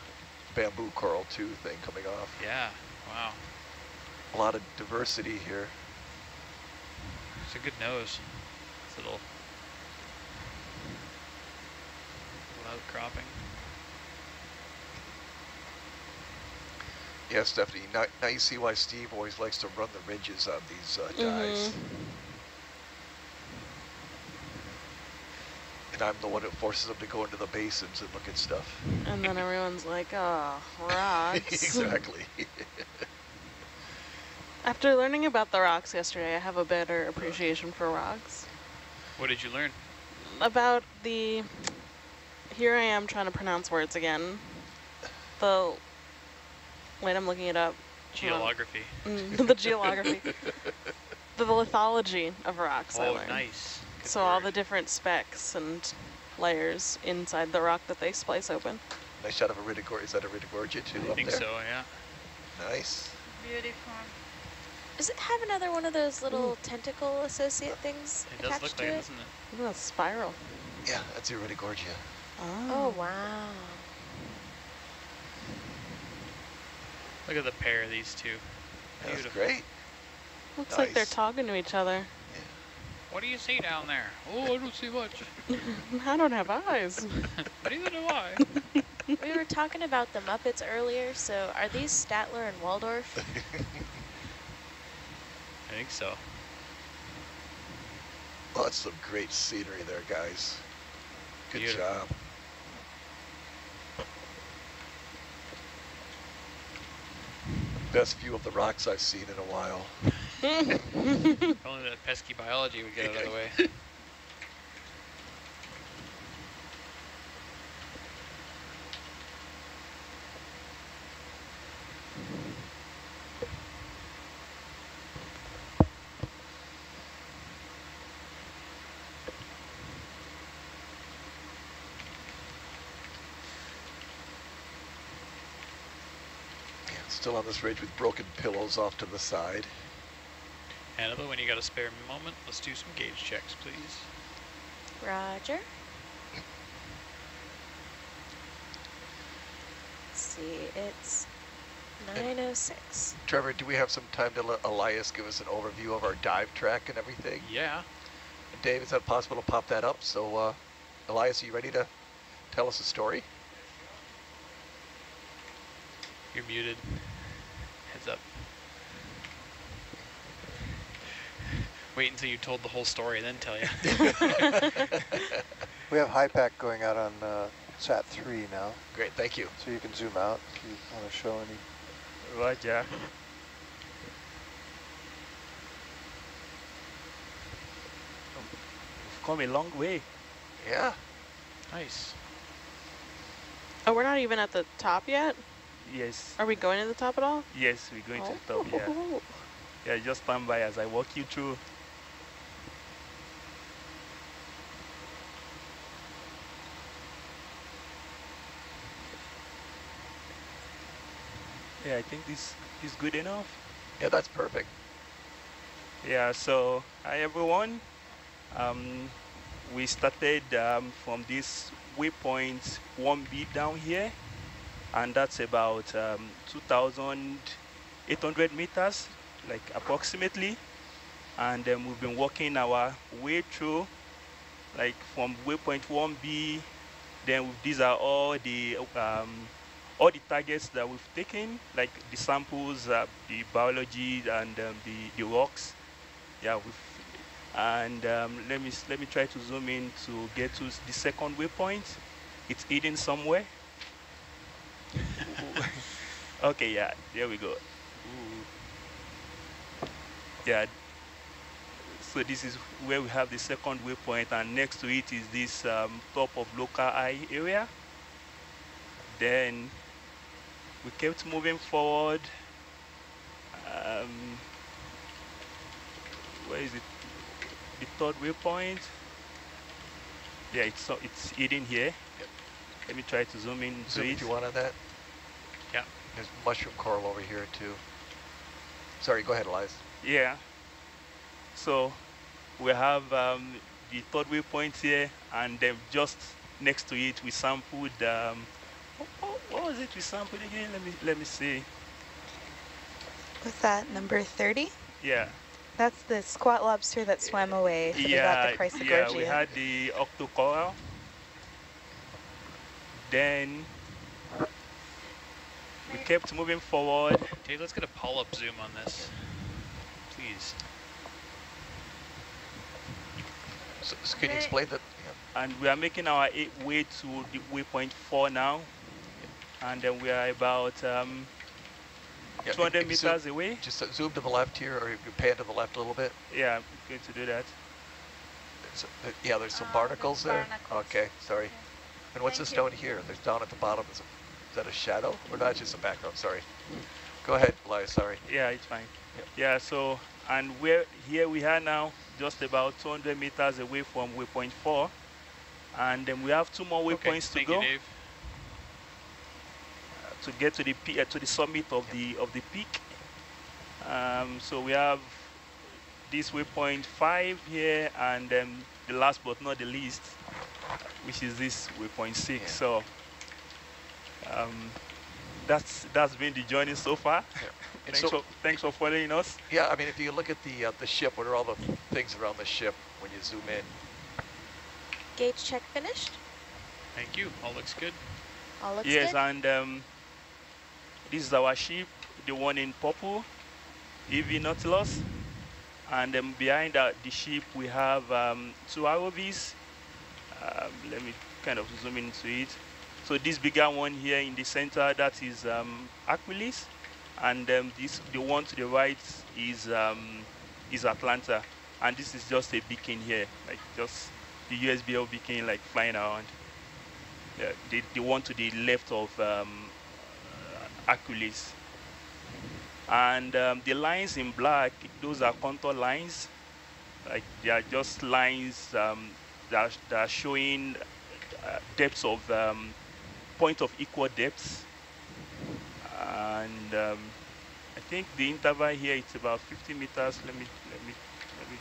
bamboo coral too thing coming off. Yeah, wow. A lot of diversity here. It's a good nose. It's a little, little outcropping. Yeah, Stephanie. Now, now you see why Steve always likes to run the ridges on these uh, dives. Mhm. And I'm the one who forces them to go into the basins and look at stuff. And then everyone's like, oh, rocks. exactly. After learning about the rocks yesterday, I have a better appreciation for rocks. What did you learn? About the, here I am trying to pronounce words again. The, wait, I'm looking it up. Hold on. Mm, the geography. the lithology of rocks I Oh, learned. nice. Good So all the different specks and layers inside the rock that they splice open. nice shot of a Ridogor. Is that a Iridogorgia too I up think so, yeah. Nice. Beautiful. Does it have another one of those little mm. tentacle associate things It does attached look to like it, it? doesn't it? Look at that spiral. Yeah, that's a Iridogorgia. Oh. oh, wow. Look at the pair of these two. That's Beautiful. great. Looks like they're talking to each other. What do you see down there? Oh, I don't see much. I don't have eyes. Neither do I. we were talking about the Muppets earlier, so are these Statler and Waldorf? I think so. Oh, that's some great scenery there, guys. Good Beautiful. job. Best view of the rocks I've seen in a while. Only that pesky biology would get out of the way. Yeah, still on this ridge with broken pillows off to the side. Annabelle, when you got a spare moment, let's do some gauge checks, please. Roger. Let's see, it's 906. Trevor, do we have some time to let Elias give us an overview of our dive track and everything? Yeah. And Dave, is that possible to pop that up? So, uh, Elias, are you ready to tell us a story? You're muted. Heads up. Wait until you told the whole story, then tell you. We have high pack going out on uh, SAT 3 now, Great, thank you. so you can zoom out if you want to show any. Roger. We've come a long way. Yeah. nice. Oh, we're not even at the top yet? Yes. Are we going to the top at all? Yes, we're going to the top, yeah. Oh. Yeah, just stand by as I walk you through. Yeah, I think this is good enough. Yeah, that's perfect. Yeah, so hi everyone. Um, we started um, from this waypoint 1B down here, and that's about um, 2,800 meters, like approximately. And then we've been working our way through, like from waypoint 1B. Then these are all the um, all the targets that we've taken, like the samples, uh, the biology, and um, the the rocks. Yeah, we've and um, let me let me try to zoom in to get to the second waypoint. It's hidden somewhere. okay, yeah, there we go. Yeah. So this is where we have the second waypoint, and next to it is this um, top of local eye area. Then we kept moving forward. Um, where is it? The third waypoint. Yeah, it's it's hidden here. Yep. Let me try to zoom in. Zoom to if you want on that. Yeah. There's mushroom coral over here too. Sorry, go ahead, Elias. Yeah. So we have um, the third waypoint here, and then just next to it, we sampled. Um, what, what- what was it we sampled again? Let me let me see. What's that, number 30? Yeah. That's the squat lobster that swam away. So yeah, we got the yeah, we had the octocoral. Then we kept moving forward. Dave, let's get a pull-up zoom on this, please. So, so can you explain that? Yeah. and we are making our way to the waypoint four now and then we are about um, Yeah, 200 if you zoom- meters away Just uh, zoom to the left here, or if you pan to the left a little bit. yeah i'm going to do that There's, uh, yeah, there's some Ah, barnacles there's there. Okay, sorry. Okay. And what's Thank this you. down here? There's down at the bottom. Is, a, is that a shadow or not? Just a background. Sorry. Go ahead, Elias. Sorry. yeah it's fine Yep. yeah so and we're here we are now just about 200 meters away from waypoint four and then we have two more Okay, waypoints to thank go you, Dave. uh, to get to the pe- uh, to the summit of the of the peak. Um, so we have this waypoint five here, and then the last but not the least, which is this waypoint six. Yeah. So um, that's that's been the journey so far. And thanks so, for thanks for following us. yeah, I mean, if you look at the uh, the ship, what are all the things around the ship when you zoom in? Gauge check finished. Thank you. All looks good. All looks yes, good. Yes, and um, this is our ship, the one in purple, EV Nautilus. And um, behind that, the ship, we have um, two ROVs. Um, let me kind of zoom into it. So this bigger one here in the center, that is um, Hercules. And um, this, the one to the right is, um, is Atalanta. And this is just a beacon here, like just the USBL beacon like flying around. Yeah, the, the one to the left of um, uh, Hercules. And um, the lines in black, those are contour lines. Like they are just lines um, that, are, that are showing uh, depths of um, point of equal depths. And um, I think the interval here it's about 50 meters. Let me let me let me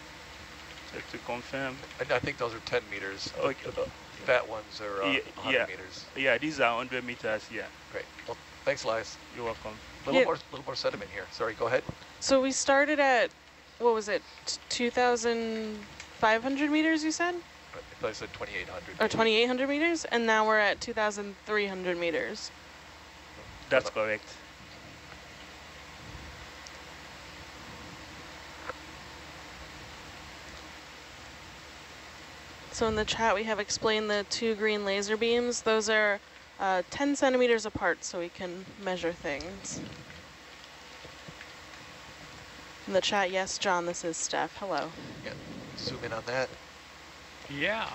check to confirm. And I think those are 10 meters. Okay, The uh, fat ones are uh, yeah, 100 yeah. meters. Yeah, these are 100 meters. Yeah, Great. Well, thanks, Elias. you're welcome. A little Yeah. more, little more sediment here. Sorry. Go ahead. So we started at, what was it, 2,500 meters, you said? I said 2,800. Or 2,800 meters? And now we're at 2,300 meters. That's correct. So in the chat, we have explained the two green laser beams. Those are uh, 10 centimeters apart, so we can measure things. In the chat, yes, John, this is Steph. Hello. Yeah. Zoom in on that. Yeah.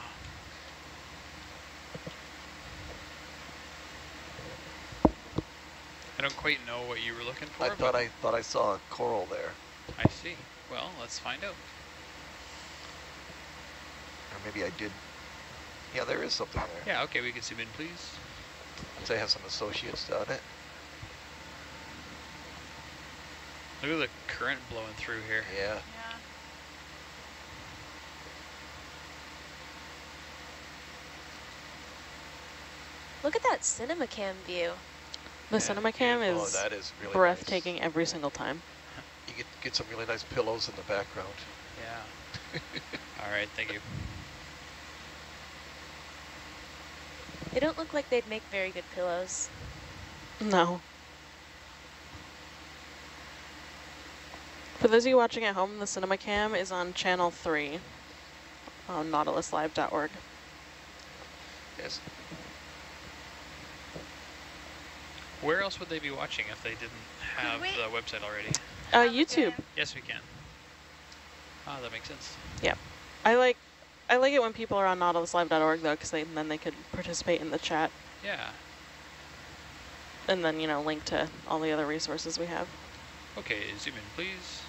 I don't quite know what you were looking for. I thought I thought I saw a coral there, I see. Well, let's find out. or maybe I did. Yeah, there is something there. Yeah, okay, we can zoom in, please. So I have some associates on it. Look at the current blowing through here. Yeah. Yeah. Look at that cinema cam view. The Yeah, cinema cam Oh, is that is really breathtaking every single time. You get, get some really nice pillows in the background. Yeah. All right, thank you. They don't look like they'd make very good pillows. No. For those of you watching at home, the cinema cam is on channel 3 um, on nautiluslive.org. Yes. Where else would they be watching if they didn't have we- the website already? Uh, Okay. YouTube. Yes, we can. Ah, that makes sense. I like I like it when people are on nautiluslive.org though, because then they could participate in the chat Yeah. and then, you know, link to all the other resources we have. Okay, zoom in, please.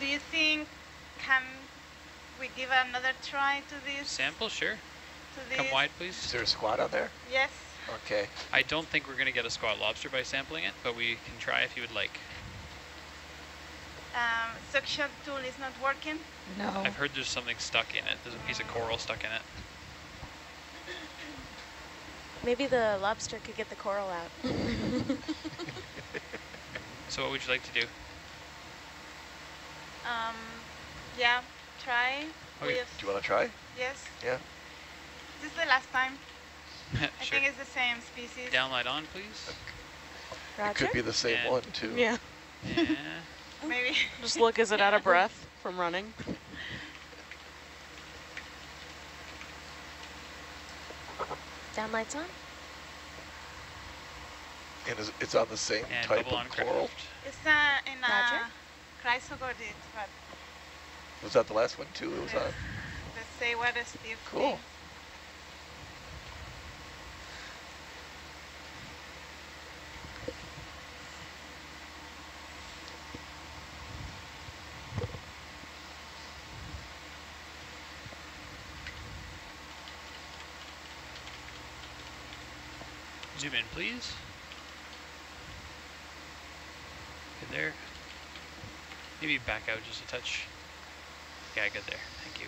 Do you think can we give another try to this? Sample, sure. To? Come wide, please. Is there a squat out there? Yes. Okay. I don't think we're going to get a squat lobster by sampling it, but we can try if you would like. Um, suction tool is not working. No. I've heard there's something stuck in it. There's a piece of coral stuck in it. Maybe the lobster could get the coral out. So what would you like to do? Um, yeah, try Okay. Do you want to try? yes. Yeah. This is the last time. I think it's the same species. Downlight on, please. It could be the same And- one, too. Yeah. Yeah. Maybe. Just look, is it out of breath from running? Downlights on? And is- it's on the same And type of coral. craft. It's uh, in Roger. a chrysogordite, but Was that the last one, too? It was Yes. on. the say what is Steve Cool. thing. Zoom in, please. Good there. Maybe back out just a touch. Yeah, good there. Thank you.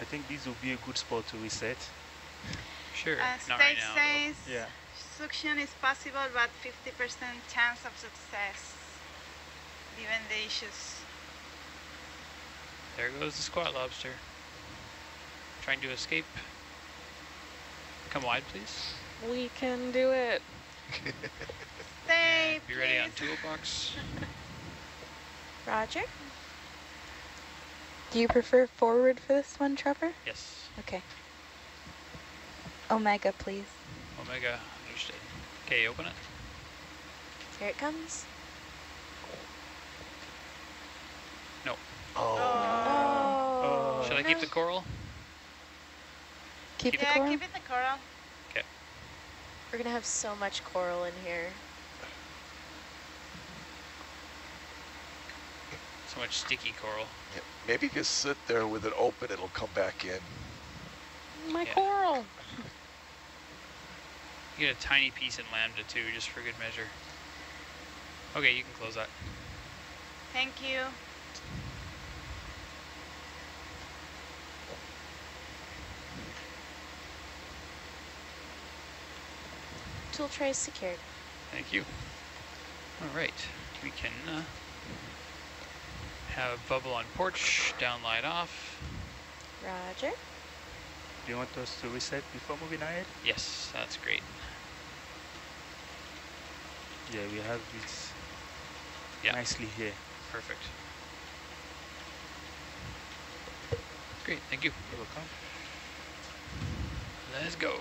I think this will be a good spot to reset. Sure. Uh, Not stage right now. though. says Yeah. suction is possible, but 50% chance of success, given the issues. There goes the squat lobster. Trying to escape. Come wide, please. We can do it. Stay, And be ready on toolbox. Roger? Do you prefer forward for this one, Trevor? Yes. Okay. Omega, please. Omega, understood. Okay, open it. Here it comes. Oh. Oh. Should I keep the coral? Keep Keep the coral. keep it the coral. Okay. We're going to have so much coral in here. So much sticky coral. Yeah, Maybe if you sit there with it open, it'll come back in. My Yeah. coral. You get a tiny piece in lambda too, just for good measure. Okay, you can close that. Thank you. Tool tray secured. Thank you. All right, we can uh, have bubble on porch, down light off. Roger. Do you want us to reset before moving ahead? Yes, that's great. Yeah, we have it Yeah. nicely here. Perfect. Great, thank you. You're welcome. Let's go.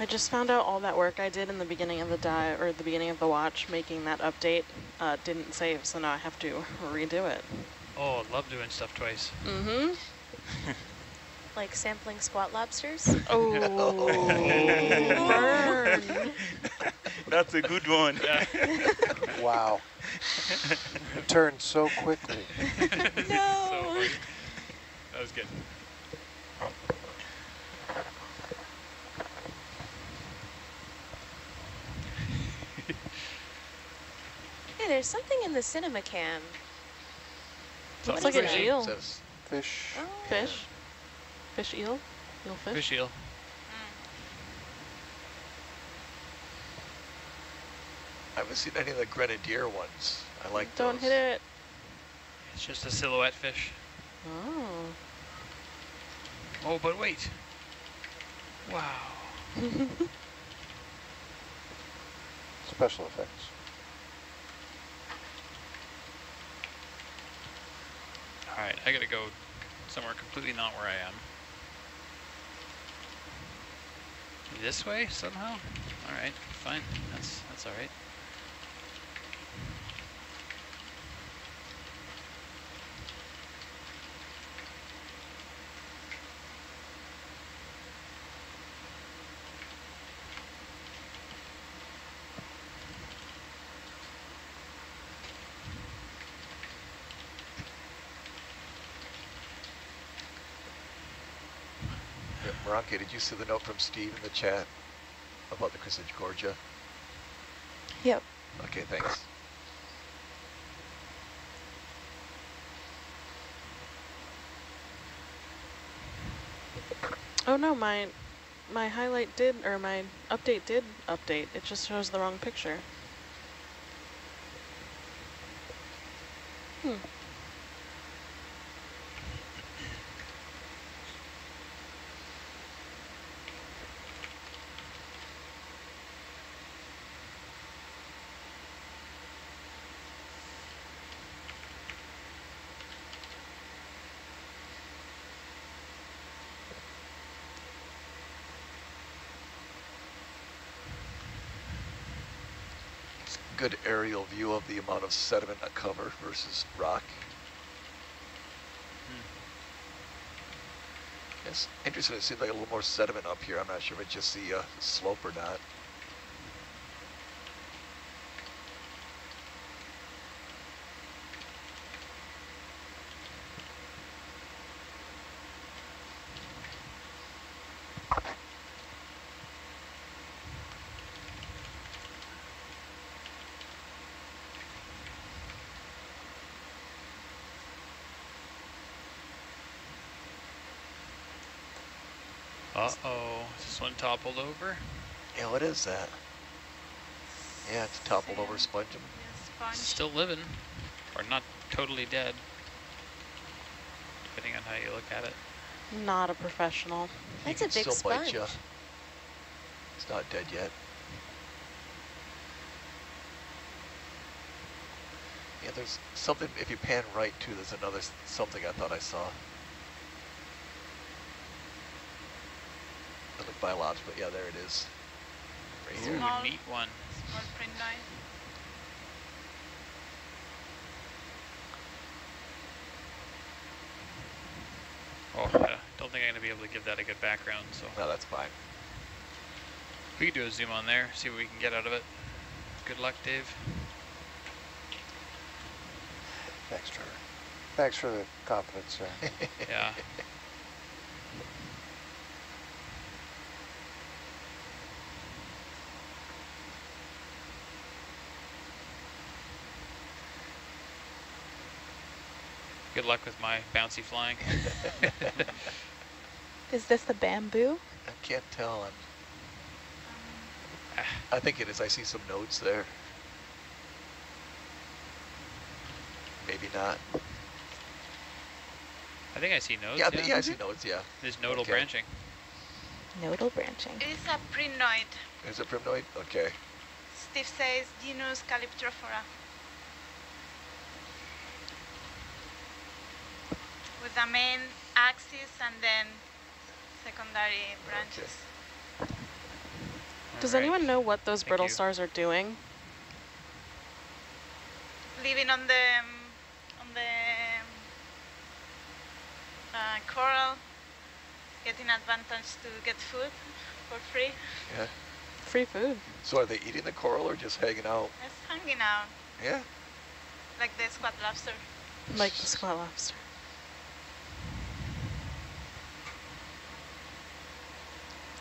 I just found out all that work I did in the beginning of the dive or the beginning of the watch, making that update, uh, didn't save, so now I have to redo it. Oh, love doing stuff twice. Mm-hmm. Like sampling squat lobsters. Oh, burn. That's a good one. Wow. It turned so quickly. so funny. That was good. There's something in the cinema cam. Looks like an eel. Says, Fish. Oh. Fish? Fish eel? Eel fish? Fish eel. Hmm. I haven't seen any of the grenadier ones. I like Don't those. hit it. It's just a silhouette fish. Oh. Oh, but wait. Wow. Special effects. All right, I gotta go somewhere completely not where I am. This way somehow? All right, fine. That's that's all Maranke, did you see the note from Steve in the chat about the Christmas Gorgia? Yep. Okay, thanks. Oh no, my my highlight did, or my update did update. It just shows the wrong picture. Good aerial view of the amount of sediment at cover versus rock. It's interesting. It seems like a little more sediment up here. I'm not sure if it's just the uh, slope or not. Uh-oh, is this one toppled over? Yeah, what is that? Yeah, it's toppled over Sand. sponge. Yes, sponge. Still living, or not totally dead, depending on how you look at it. Not a professional. He That's a big still bite ya. sponge. It's not dead yet. Yeah, there's something, if you pan right too, there's another something I thought I saw. I by lobs, but yeah, there it is. Right Ooh, here. Small. neat one. Small print line. Oh, I don't think I'm gonna be able to give that a good background, so No, that's fine. we can do a zoom on there, see what we can get out of it. Good luck, Dave. Thanks, Trevor. Thanks for the confidence there. Yeah. Good luck with my bouncy flying. Is this the bamboo? I can't tell. I'm, Um, I think it is. I see some nodes there. Maybe not. I think I see nodes. yeah, Yeah, I yeah, I see nodes, yeah. There's nodal Okay. branching. Nodal branching. it is a primnoid. Is it primnoid? Okay. Steve says genus Calyptrophora. With the main axis and then secondary branches. Does Alright. anyone know what those Thank brittle you. stars are doing? Living on the um, on the um, uh, coral, getting advantage to get food for free. Yeah. Free food. So are they eating the coral or just hanging out? Just hanging out Yeah. like the squat lobster. Like the squat lobster.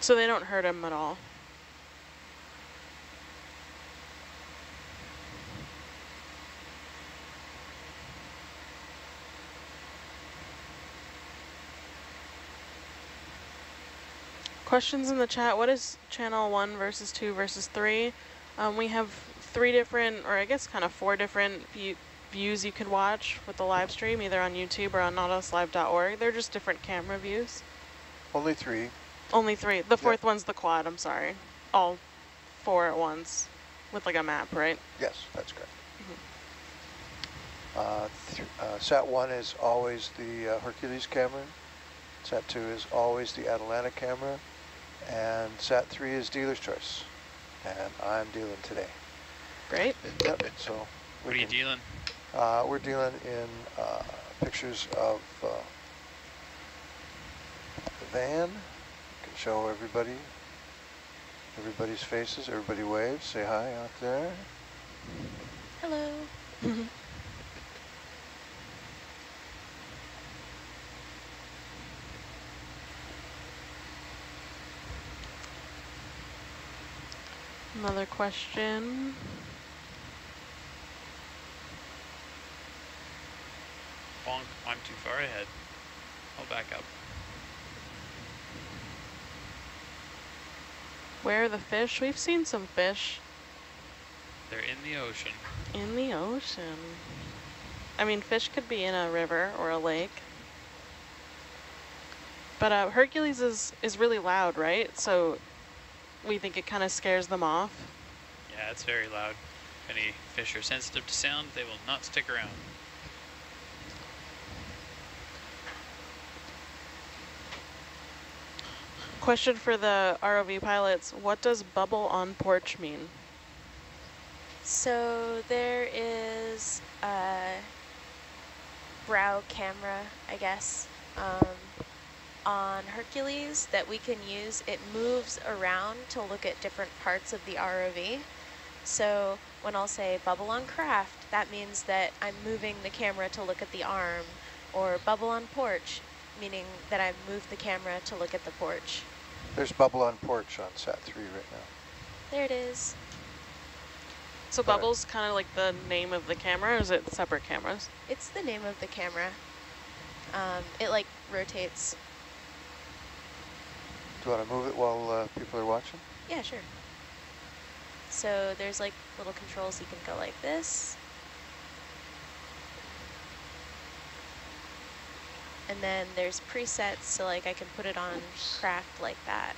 So they don't hurt him at all. Questions in the chat, what is channel 1 versus 2 versus 3? Um, we have three different, or I guess kind of four different view views you could watch with the live stream, either on YouTube or on nautiluslive.org. They're just different camera views. Only three. Only three. The fourth one's the quad, I'm sorry. All four at once with like a map, right? Yes, that's correct. Uh, th uh, Sat 1 is always the uh, Hercules camera. Sat 2 is always the Atalanta camera. And Sat 3 is dealer's choice. And I'm dealing today. Great. Yep, so What are we you can, dealing? uh, we're dealing in uh, pictures of uh, the van. Can show everybody, everybody's faces. Everybody waves. Say hi out there. Hello. Another question. Bonk, I'm too far ahead. I'll back up. Where are the fish? We've seen some fish They're in the ocean. in the ocean. I mean, fish could be in a river or a lake. But uh, Hercules is, is really loud, right? So we think it kind of scares them off. Yeah, it's very loud. If any fish are sensitive to sound, they will not stick around. Question for the ROV pilots. What does bubble on porch mean? So there is a brow camera, I guess, um, on Hercules that we can use. It moves around to look at different parts of the ROV. So when I'll say bubble on craft, that means that I'm moving the camera to look at the arm, or bubble on porch, meaning that I moved the camera to look at the porch. There's bubble on porch on Sat 3 right now. There it is. So Got. Bubble's kind of like the name of the camera, or is it separate cameras? It's the name of the camera. Um, it like rotates. Do you want to move it while uh, people are watching? Yeah, sure. So there's like little controls. You can go like this. And then there's presets, so like I can put it on craft like that.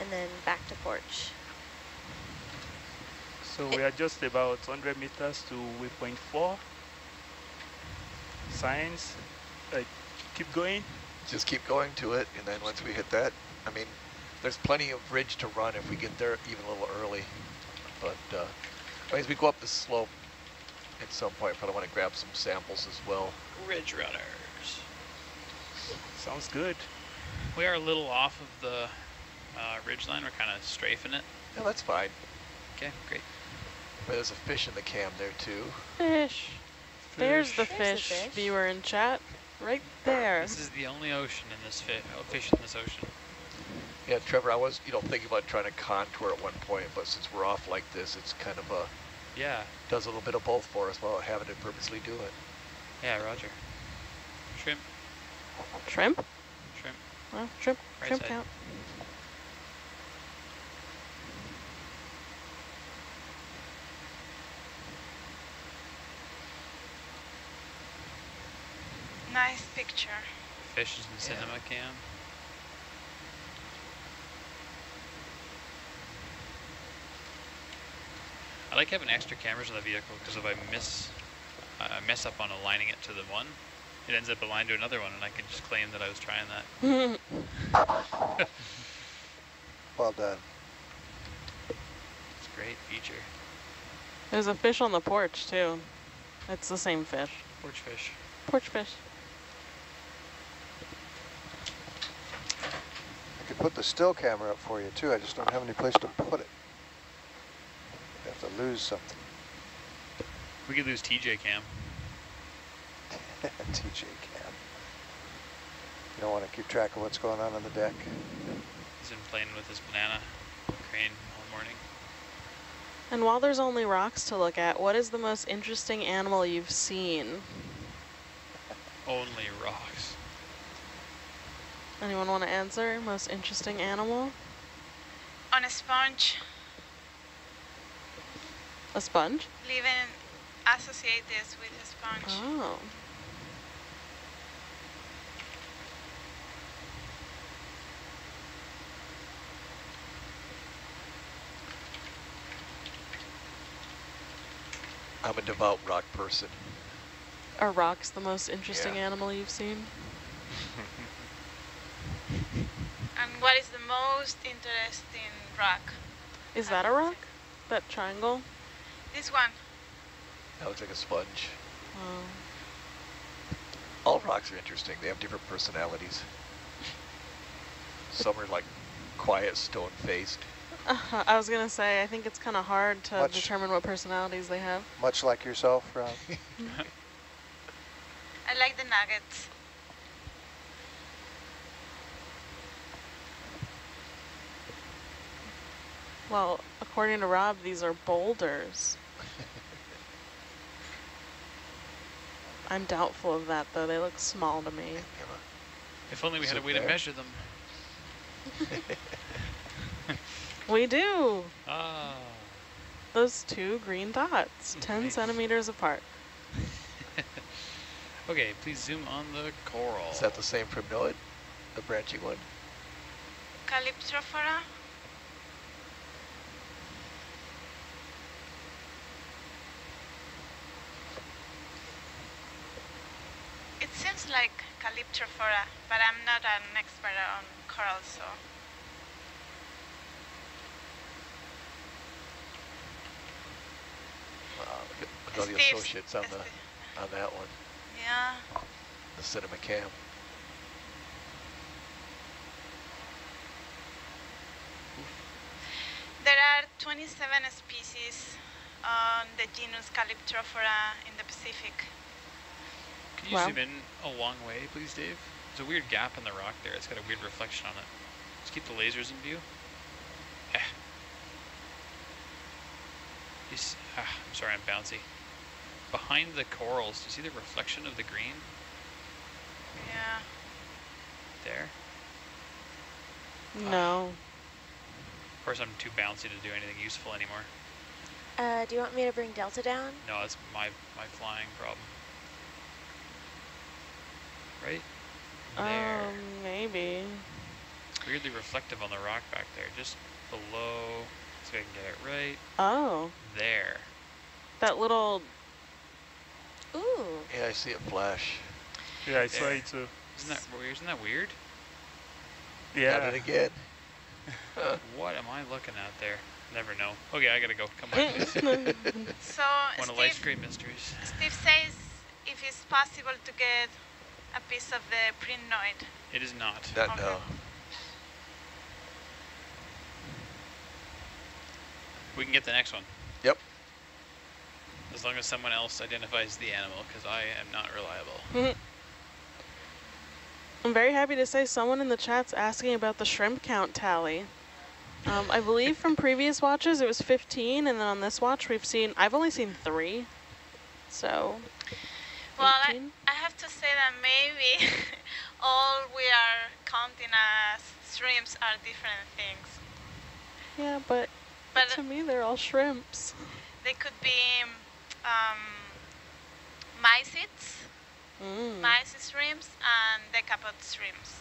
And then back to porch. So we are just about 100 meters to waypoint 4. Signs, uh, keep going. Just keep going to it, and then once we hit that, I mean, there's plenty of ridge to run if we get there even a little early. But uh, as we go up the slope, at some point, probably want to grab some samples as well. Ridge runners. Sounds good. We are a little off of the uh, ridge line. We're kind of strafing it. Yeah, that's fine. Okay, great. But there's a fish in the cam there too. Fish. There's the There's the fish, fish. viewer in chat. Right there. This is the only ocean in this fish. Oh, fish in this ocean. Yeah, Trevor, I was, you know, thinking about trying to contour at one point, but since we're off like this, it's kind of a, Yeah, does a little bit of both for us without having to purposely do it. yeah, Roger. Shrimp, Shrimp? shrimp. Well, shrimp, Right shrimp side. count. Nice picture. Fish is in Yeah. cinema cam. I like having extra cameras in the vehicle because if I miss uh, mess up on aligning it to the one, it ends up aligned to another one, and I can just claim that I was trying that. Well done. It's a great feature. There's a fish on the porch too. It's the same fish. Porch fish. Porch fish. I could put the still camera up for you too. I just don't have any place to put it. I have to lose something. We could lose TJ cam. TJ cam. You don't want to keep track of what's going on on the deck. He's been playing with his banana crane all morning. And while there's only rocks to look at, what is the most interesting animal you've seen? Only rocks. Anyone want to answer? Most interesting animal? On a sponge, A sponge? living this with a sponge. Oh. I'm a devout rock person. Are rocks the most interesting Yeah. animal you've seen? And what is the most interesting rock? Is that a rock? That triangle? This one. That looks like a sponge. Oh. All rocks are interesting. They have different personalities. Some are like quiet, stone-faced. Uh, I was gonna say, I think it's kind of hard to Much- determine what personalities they have. Much like yourself, Rob. I like the nuggets. Well, according to Rob, these are boulders. I'm doubtful of that, though. They look small to me. If only we had a So way to measure them. We do! Ah. Those two green dots, 10 Nice. centimeters apart. Okay, please zoom on the coral. Is that the same primnoid? The branching one? Calyptrophora. It seems like Calyptrophora, but I'm not an expert on corals, so Wow, look at, look all the associates on the on that one. yeah. The cinema cam. There are 27 species on the genus Calyptrophora in the Pacific. Can you Wow. zoom in a long way, please, Dave? There's a weird gap in the rock there. It's got a weird reflection on it. Let's keep the lasers in view. Yeah. You s- ah, I'm sorry, I'm bouncy. Behind the corals, do you see the reflection of the green Yeah. there? No. Of course, I'm too bouncy to do anything useful anymore. Uh, do you want me to bring Delta down? No, that's my my flying problem. Right? There. Um, maybe. It's weirdly reflective on the rock back there, just below. So I can get it right Oh, there. that little, Ooh. Yeah, I see it flash. Yeah, I saw There. it too. Isn't that weird? Isn't that weird? Yeah. Got it again. What am I looking at there? Never know. Okay, I gotta go. Come on, please. So One of life's great mysteries. Steve says if it's possible to get a piece of the primnoid. It is not. That Okay. no. We can get the next one. Yep. As long as someone else identifies the animal, because I am not reliable. I'm very happy to say someone in the chat's asking about the shrimp count tally. Um, I believe from previous watches it was 15, and then on this watch we've seen, I've only seen three. So, Well, I, I have to say that maybe all we are counting as shrimps are different things. yeah, but But to me they're all shrimps. they could be um, mysids, Mm. mysis shrimps, and decapod shrimps.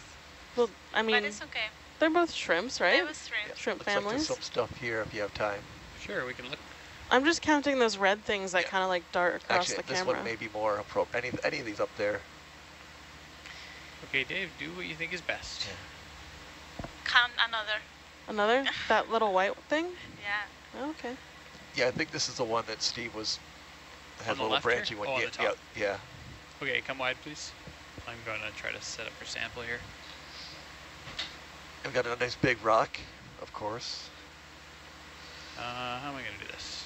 Well, I mean, but mean, it's okay. they're both shrimps, right? They were shrimps. Shrimp Looks like families. there's some stuff here if you have time. Sure, we can look. I'm just counting those red things that Yeah. kind of like dart across Actually, the this camera. one may be more appropriate. Any, any of these up there. Okay, Dave, do what you think is best. Count another. Another? that little white thing? Yeah. Oh, okay. Yeah, I think this is the one that Steve was had the a little branchy here? one. Oh, on yeah, the top. yeah, yeah. Okay, come wide, please. I'm going to try to set up for sample here. I've got a nice big rock, of course. Uh, how am I going to do this?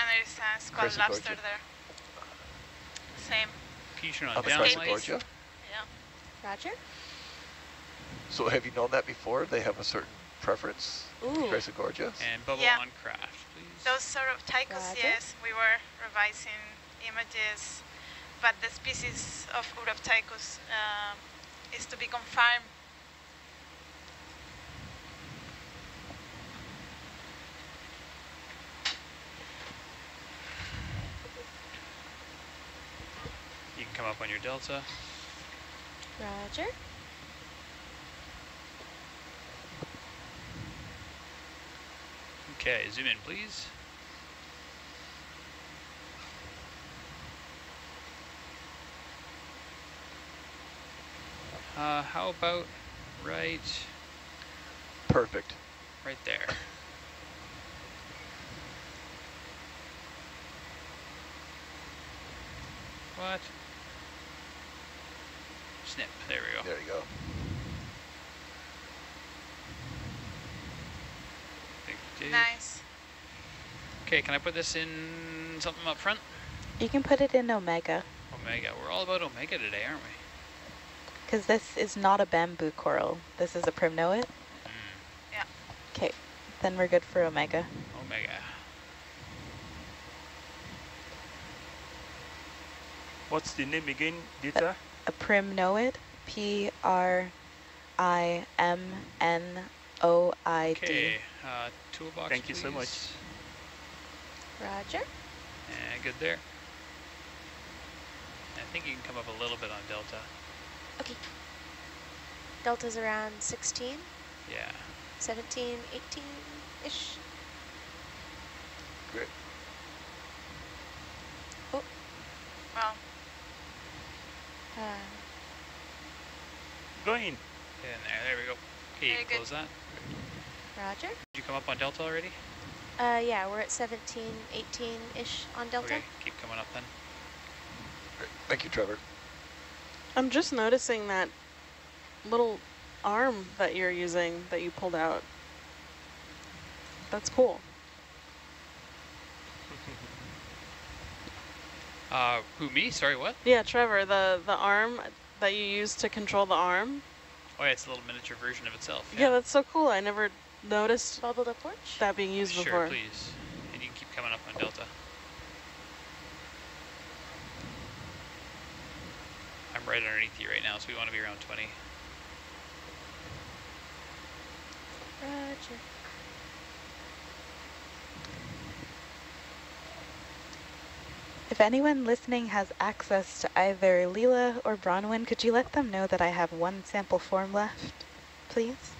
And there is a squad Chrysogorgia. lobster there. Same. Can you turn on On the down, please? Yeah. Roger? So have you known that before? They have a certain preference, Ooh. Chrysogorgia? And bubble Yeah. on craft, please. Those sort of tychus, Roger. yes, we were revising images, but the species of Uroptychus um, is to be confirmed come up on your delta. Roger. Okay, zoom in, please. Uh, how about right, Perfect. right there? What? Snip, there we go. There you go. Thank you, Dave. Nice. Okay, can I put this in something up front? You can put it in Omega, Omega. We're all about Omega today, aren't we? because this is not a bamboo coral. This is a primnoid. Mm, Okay, then we're good for Omega. Omega. What's the name again, Dita? A primnoid, P-R-I-M-N-O-I-D. Okay, uh, toolbox, Thank you so much. Roger. And good there. I think you can come up a little bit on delta. Okay. Delta's around 16, Yeah. 17, 18-ish. Great. Oh. Well, Uh, Going. In there, there we go. Okay, you Very can good. close that. Roger. Did you come up on delta already? Uh, yeah, we're at 17, 18-ish on Delta. Okay, keep coming up then. Great. Thank you, Trevor. I'm just noticing that little arm that you're using that you pulled out. That's cool. Uh, who, me? Sorry, what? Yeah, Trevor, the, the arm that you use to control the arm. Oh, yeah, it's a little miniature version of itself. Yeah, that's so cool. I never noticed Bubbled up porch. that being used Sure, before. Sure, please. And you can keep coming up on delta. I'm right underneath you right now, so we want to be around 20. Roger. If anyone listening has access to either Leela or Bronwyn, could you let them know that I have one sample form left, please?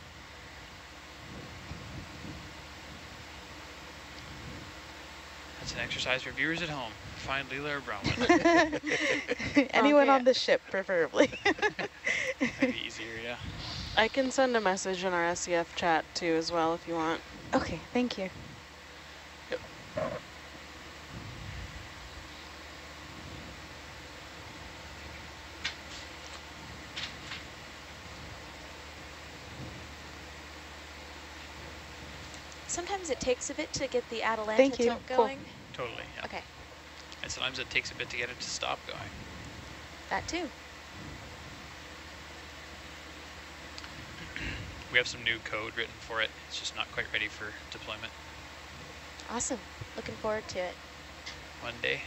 That's an exercise for viewers at home. Find Leela or Bronwyn. anyone Okay. on the ship, preferably. Might be easier, yeah. I can send a message in our SCF chat too as well if you want. okay, thank you. Sometimes it takes a bit to get the Atalanta Thank you. tilt Cool. Totally, yeah. Okay, And sometimes it takes a bit to get it to stop going. that too. We have some new code written for it. It's just not quite ready for deployment Awesome. Looking forward to it. one day.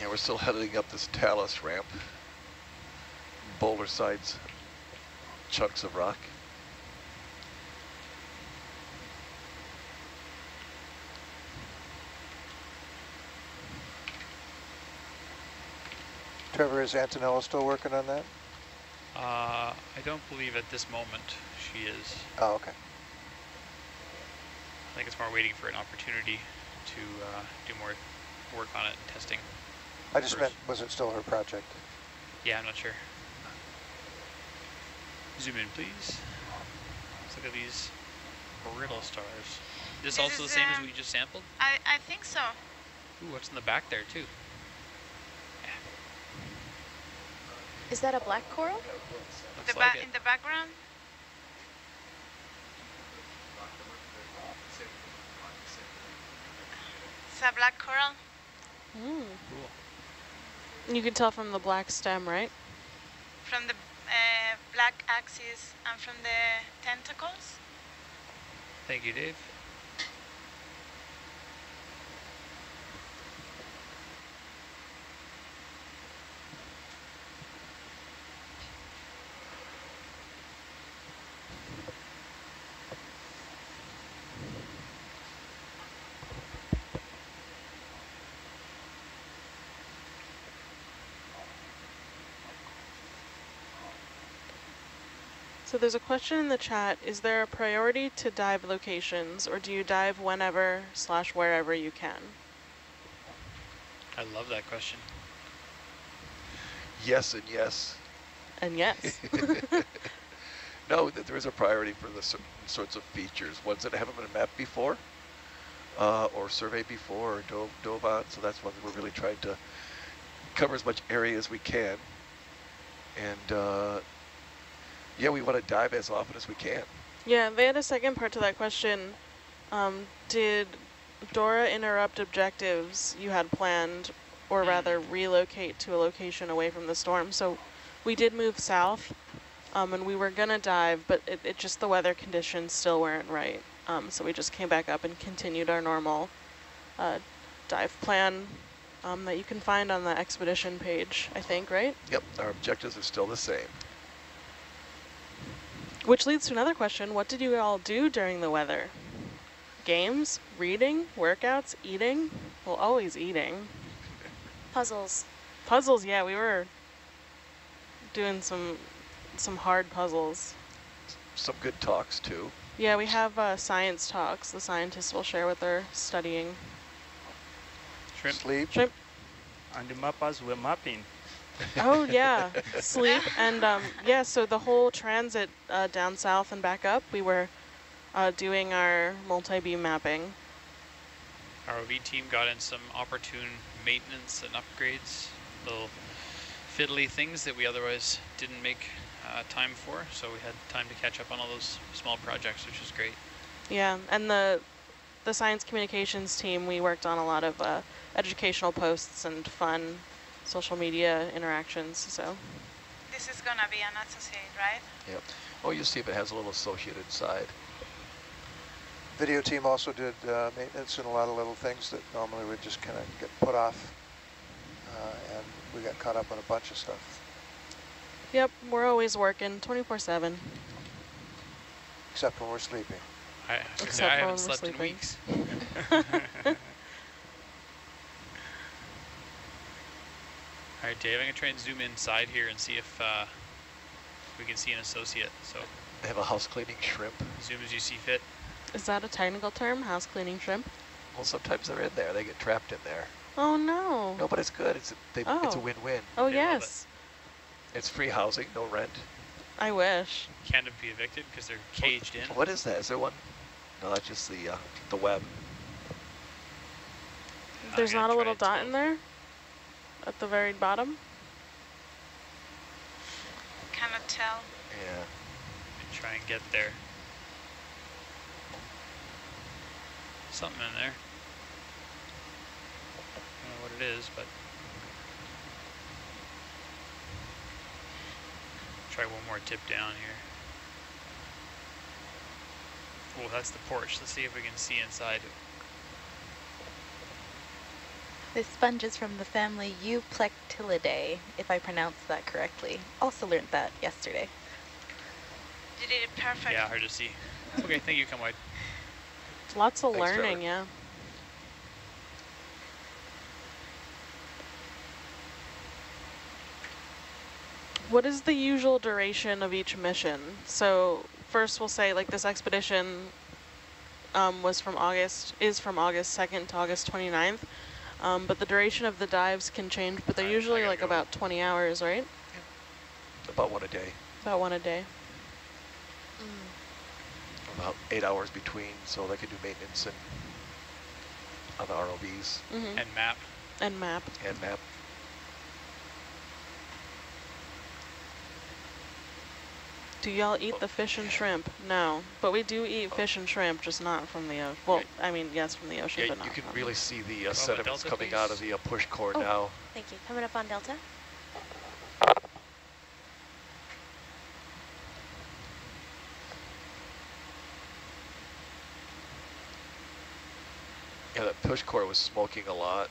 Yeah, we're still heading up this talus ramp. Boulder sides, chunks of rock. Trevor, is Antonella still working on that? Uh, I don't believe at this moment she is. Oh, okay. I think it's more waiting for an opportunity to uh, do more work on it and testing. I just First. meant, was it still her project? Yeah, I'm not sure. Zoom in, please. Let's look at these brittle stars. This, This also the is, same as um, we just sampled? I, I think so. Ooh, what's in the back there, too? Is that a black coral? Looks The like it. in the background. It's a black coral Mm. Cool. You can tell from the black stem, right? from the uh, black axis and from the tentacles. Thank you, Dave. So there's a question in the chat. Is there a priority to dive locations or do you dive whenever slash wherever you can? I love that question. Yes and yes. And yes. no, that there is a priority for the certain sorts of features, ones that haven't been mapped before, uh, or surveyed before, or dove, dove on. So that's what we're really trying to cover as much area as we can. And uh, yeah, we want to dive as often as we can. yeah, they had a second part to that question. Um, did Dora interrupt objectives you had planned or rather relocate to a location away from the storm? So we did move south um, and we were going to dive, but it, it just the weather conditions still weren't right. Um, so we just came back up and continued our normal uh, dive plan um, that you can find on the expedition page, I think, right? Yep, our objectives are still the same. Which leads to another question. What did you all do during the weather? Games, reading, workouts, eating? Well, always eating. Puzzles. Puzzles, yeah, we were doing some some hard puzzles. Some good talks too. Yeah, we have uh, science talks. The scientists will share what they're studying. Shrimp. Sleep. Shrimp. And the mappers were mapping. Oh yeah, sleep and um, yeah. So the whole transit uh, down south and back up, we were uh, doing our multi-beam mapping. Our OV team got in some opportune maintenance and upgrades, little fiddly things that we otherwise didn't make uh, time for. So we had time to catch up on all those small projects, which is great. Yeah, and the the science communications team, we worked on a lot of uh, educational posts and fun social media interactions. So This is gonna be an associate, right? Yep. Oh, you see if it has a little associated side. Video team also did uh, maintenance and a lot of little things that normally would just kind of get put off. Uh, and we got caught up on a bunch of stuff, yep, we're always working 24/7. except when we're sleeping. I, I was gonna say, Except I haven't when we're slept in weeks. All right, Dave, I'm gonna try and zoom inside here and see if uh, we can see an associate. So They have a house cleaning shrimp. zoom as you see fit. Is that a technical term? House cleaning shrimp? Well, sometimes they're in there. They get trapped in there. Oh no. No, but it's good. It's a, they, it's a Oh. win-win. Oh They love it. yes. It's free housing, no rent. I wish. Can't be evicted because they're caged in. What is that? Is there one? No, that's just the uh, the web. There's not a little dot in there at the very bottom. Cannot tell. Yeah. and try and get there. Something in there. I don't know what it is, but try one more tip down here. Oh, that's the porch. Let's see if we can see inside. This sponge is from the family Euplectellidae, if I pronounced that correctly. Also learned that yesterday. You did it perfect. Yeah, hard to see. Okay, thank you, come wide. Lots of Thanks, Trevor. learning, yeah. What is the usual duration of each mission? So first we'll say like this expedition um, was from August, is from August 2nd to August 29th. Um, but the duration of the dives can change, but they're I- I usually like go. about 20 hours, right? About one a day. About one a day. About eight hours between, so they can do maintenance and on the ROVs hmm And map. And map. and map. Do y'all eat the fish and shrimp? No, but we do eat fish and shrimp, just not from the ocean. Well, I mean, yes, from the ocean, Yeah, but you can from- really see the uh, sediments delta, coming out of the uh, push core Oh. now. Thank you. Coming up on Delta. Yeah, that push core was smoking a lot.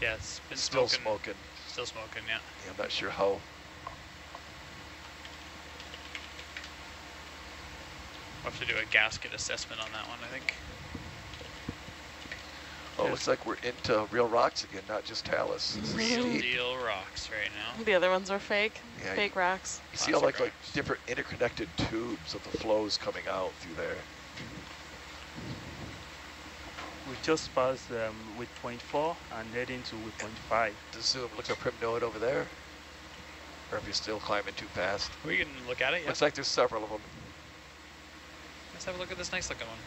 Yeah, it's been Still smoking. smoking. Still smoking, yeah. Yeah, I'm not sure how. We'll have to do a gasket assessment on that one, I think. Oh, It'll looks like we're into real rocks again, not just talus. This Real steep. deal rocks right now. The other ones are fake, Yeah, fake rocks. You see all like, Classic like different interconnected tubes of the flows coming out through there. We just passed um, with point four and heading to waypoint five. The zoom looks a primnoid over there. Or if you're still climbing too fast. We can look at it, yeah. Looks like there's several of them. Let's have a look at this nice looking one.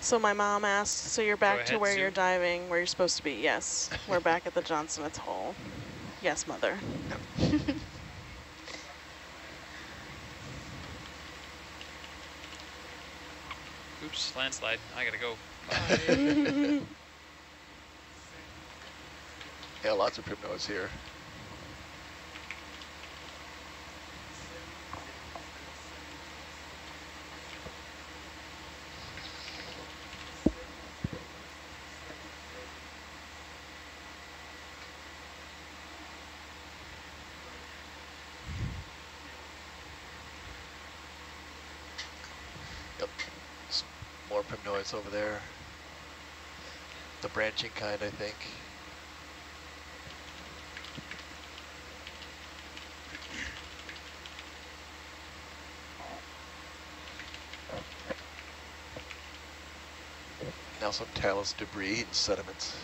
So my mom asked, so you're back to where Sue. you're diving, where you're supposed to be. Yes, we're back at the Johnson hole. Yes, mother. Oops, landslide. I gotta go. Yeah, lots of primnoids here. Yep, s- more primnoids over there. The branching kind, I think. Now some talus debris and sediments.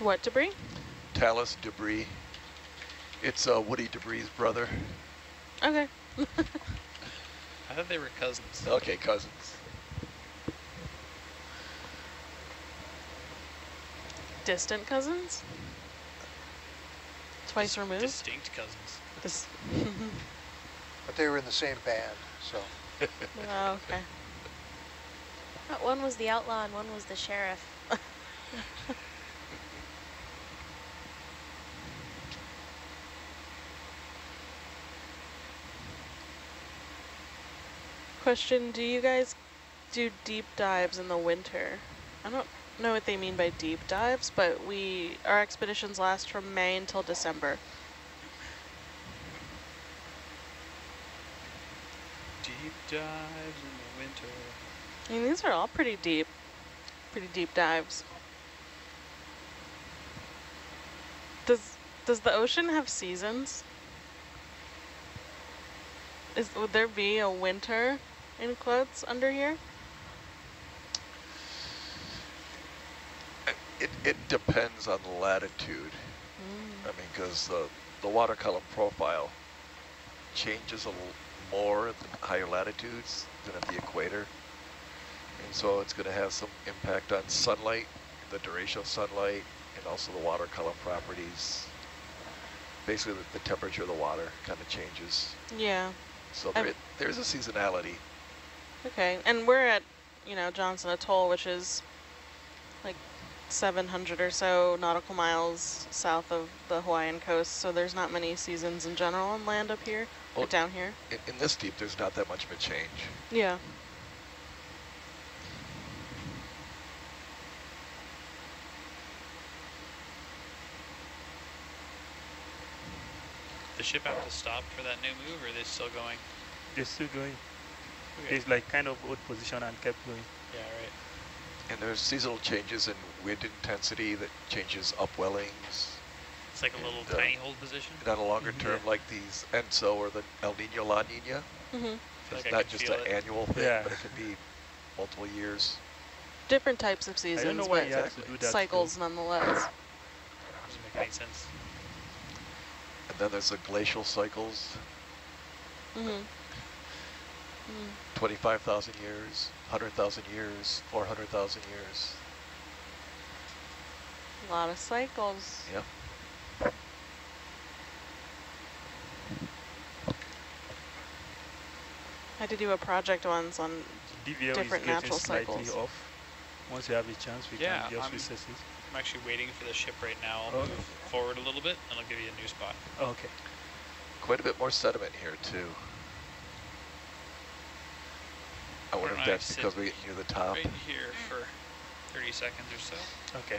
What debris? Talus debris. It's uh, woody debris' brother. Okay. I thought they were cousins. Okay, cousins. Distant cousins? Twice Dis- removed? Distinct cousins. Dis- But they were in the same band, so. oh, okay. One was the outlaw and one was the sheriff. Question, do you guys do deep dives in the winter? I don't know what they mean by deep dives, but we our expeditions last from May until December. Deep dives in the winter. I mean, these are all pretty deep, pretty deep dives. Does does the ocean have seasons? Is would there be a winter in quotes under here? It, it depends on the latitude. Mm. I mean, because the, the water column profile changes a little more at the higher latitudes than at the equator. And so it's going to have some impact on sunlight, the duration of sunlight, and also the water column properties. Basically, the, the temperature of the water kind of changes. Yeah. So there, there's a seasonality. Okay, and we're at, you know, Johnson Atoll, which is 700 or so nautical miles south of the Hawaiian coast, so there's not many seasons in general on land up here, or Well, down here. In, in this deep, there's not that much of a change. Yeah. The ship have to stop for that new move, or are they still going? They're still going. Okay. It's like kind of old position and kept going. Yeah, right. And there's seasonal changes in wind intensity that changes upwellings. It's like a little uh, tiny hold position. And on a longer Mhm. term, like these ENSO or the El Nino La Nina, hmm it's like not just an it. annual thing, Yeah. but it could be multiple years. Different types of seasons, but you have to exactly. do that. cycles nonetheless. Doesn't make any sense. And then there's the glacial cycles, hmm 25,000 years, 100,000 years, 400,000 years. A lot of cycles. Yeah. I had to do a project once on too. DVL different is getting natural slightly cycles. off. Once you have a chance, we Yeah, can just I'm- recess it. I'm actually waiting for the ship right now. I'll Okay. move forward a little bit, and I'll give you a new spot. Oh, okay. Quite a bit more sediment here, too. I wonder if that's because we get near the top. Right here for 30 seconds or so. Okay.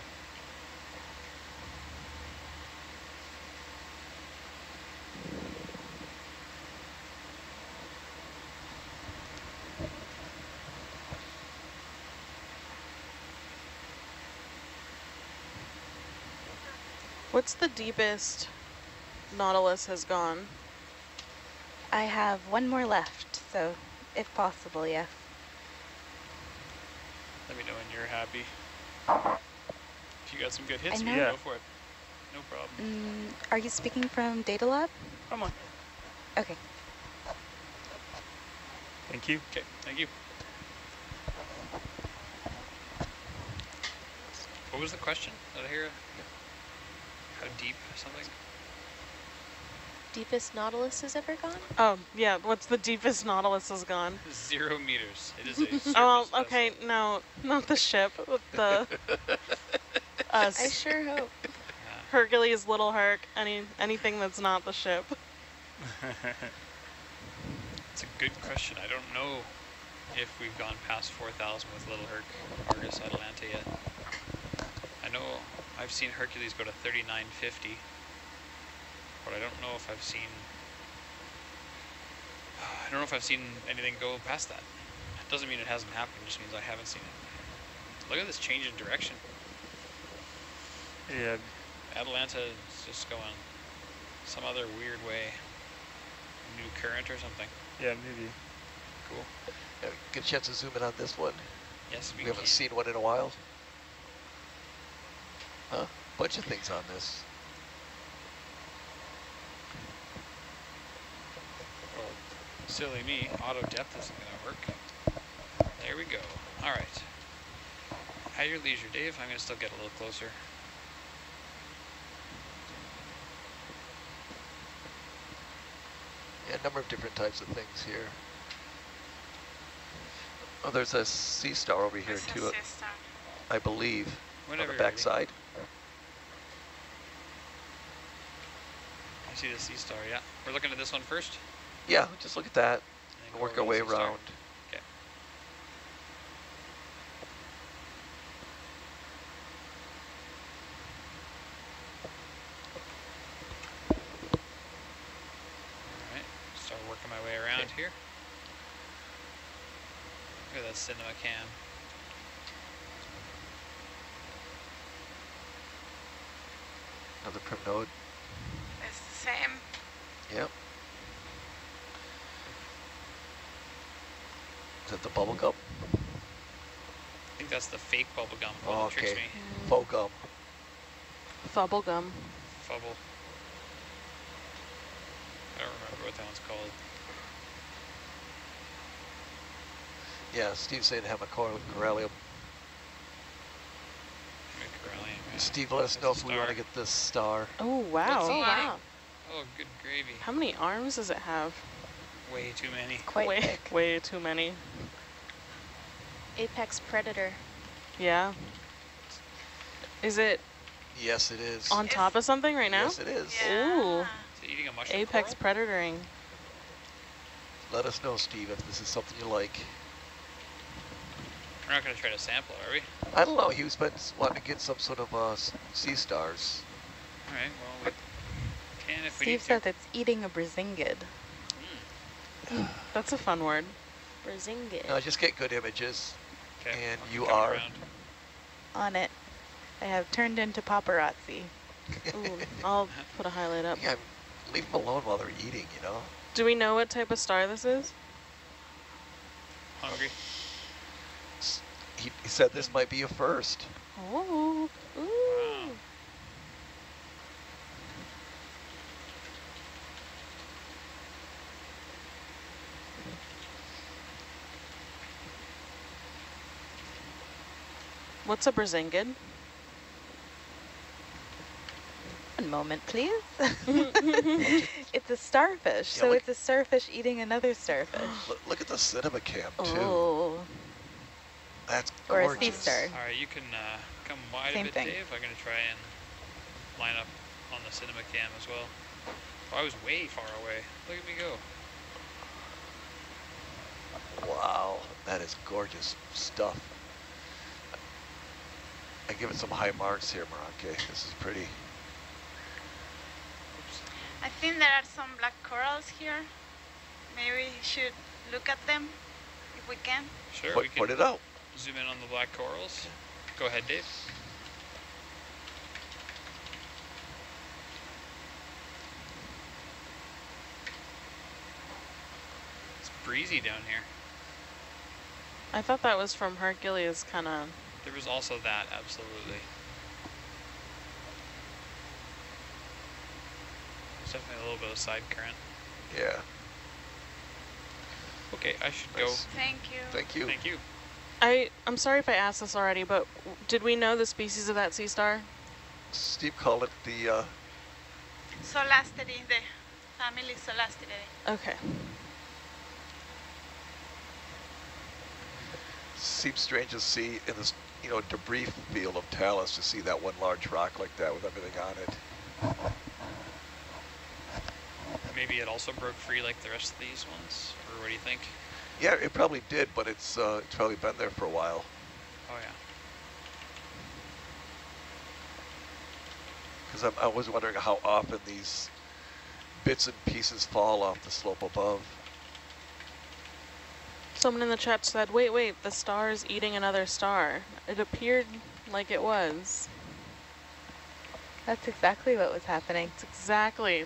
What's the deepest Nautilus has gone? I have one more left, so if possible, yeah you're happy. If you got some good hits, I we can Yeah. go for it. No problem. Mm, are you speaking from Data Lab? Come on. Okay. Thank you. Okay, thank you. What was the question? Did I hear? How deep something? Deepest Nautilus has ever gone? Oh, yeah, what's the deepest Nautilus has gone? Zero meters. It is a surface Oh, vessel. okay, no, not the ship, the us. I sure hope. Yeah. Hercules, Little Herc, any anything that's not the ship. It's a good question. I don't know if we've gone past 4,000 with Little Herc, Argus, Atalanta yet. I know I've seen Hercules go to 3950, but I don't know if I've seen. I don't know if I've seen anything go past that. It doesn't mean it hasn't happened. It just means I haven't seen it. Look at this change in direction. yeah, Atalanta is just going some other weird way. New current or something. yeah, maybe. Cool. Yeah, Good chance to zoom in on this one. Yes, we, We haven't can. seen one in a while. Huh? Bunch of things on this. Well, silly me, auto depth isn't going to work. There we go. All right. At your leisure, Dave. I'm going to still get a little closer. Yeah, a number of different types of things here. Oh, there's a sea star over here too, uh. I believe, Whenever on the backside. I see the sea star, yeah. We're looking at this one first. Yeah, just look at that and and work over our way the sea star. around. Okay. All right, start working my way around Okay. here. Look at that cinema cam. Another primnoid. It's the same. Yep. That the bubble gum? I think that's the fake bubble gum. Oh, one that okay. me. Faux gum. Fubble gum. Fubble. I don't remember what that one's called. Yeah, Steve's saying hemicor- corallium. Corallium, yeah. Steve, let us That's know if we want to get this star. Oh, wow. Oh, wow. Oh, good gravy. How many arms does it have? Way too many. Quite way, thick. way too many. Apex predator. Yeah. Is it Yes, it is. on It's- top of something right now? Yes, it is. Ooh. Is it eating a mushroom Apex coral? predatoring. Let us know, Steve, if this is something you like. We're not going to try to sample, are we? I don't know. He was been wanting to get some sort of uh, sea stars. All right, well, we can if we Steve need to. says it's eating a brisingid. That's a fun word. Brisingid. No, just get good images. okay. And I'll you are- around. On it. I have turned into paparazzi. Ooh, I'll put a highlight up. Yeah, leave them alone while they're eating, you know? Do we know what type of star this is? Hungry. He, he said this might be a first. Oh. Ooh. Wow. What's a brisingid? One moment, please. it's a starfish, Yeah, so look- it's a starfish eating another starfish. Look, look at the cinema cam, too. Oh, That's gorgeous. or a sea star. All right, you can uh, come wide Same a bit, thing. Dave. I'm going to try and line up on the cinema cam as well. Oh, I was way far away. Look at me go. Wow, that is gorgeous stuff. I give it some high marks here, Maranke. This is pretty. I think there are some black corals here. Maybe we should look at them if we can. Sure, Put, we can put it out. Zoom in on the black corals. Go ahead, Dave. It's breezy down here. I thought that was from Hercules kind of there was also that, absolutely. There's definitely a little bit of side current. Yeah. Okay, I should go. Thank you. Thank you. Thank you. I I'm sorry if I asked this already, but did we know the species of that sea star? Steve called it the uh, Solasterid, the family Solasterid. Okay. seems strange to see in this, you know, debris field of Talus to see that one large rock like that with everything on it. Maybe it also broke free like the rest of these ones, or what do you think? Yeah, it probably did, but it's uh, it's probably been there for a while. Oh yeah. Because I was wondering how often these bits and pieces fall off the slope above. Someone in the chat said, "Wait, wait, the star is eating another star." It appeared like it was. That's exactly what was happening. It's exactly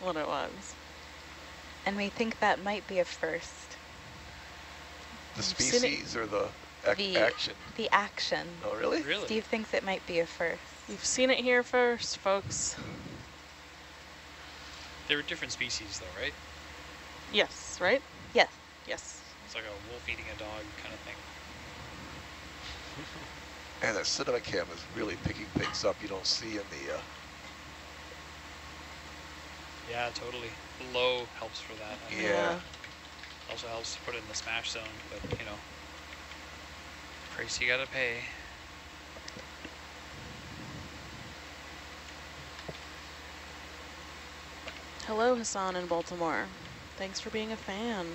what it was. And we think that might be a first. The I've seen it- species or the ac The- action. The action. Oh, really? Really? Steve thinks it might be a first. You've seen it here first, folks. They were different species though, right? Yes, right? Yes. Yes. It's like a wolf eating a dog kind of thing. And that cinema cam is really picking things up you don't see in the. Uh, Yeah, totally. Low helps for that. I think. Yeah. Also helps to put it in the smash zone, but you know, price you gotta pay. Hello, Hassan in Baltimore. Thanks for being a fan.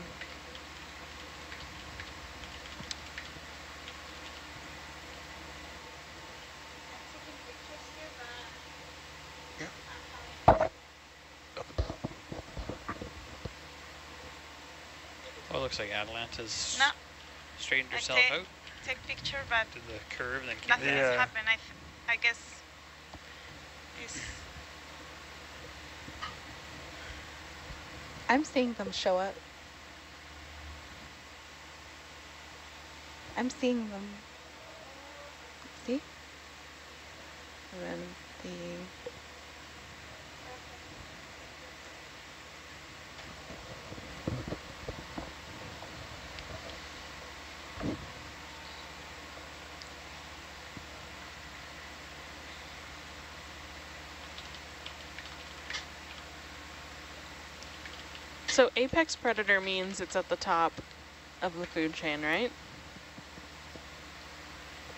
Oh, it looks like Atalanta's No, straightened I herself take- out take picture, but to the curve and then nothing. Yeah. has happened. I, th I guess it's I'm seeing them show up. I'm seeing them. See? And then the So apex predator means it's at the top of the food chain, right?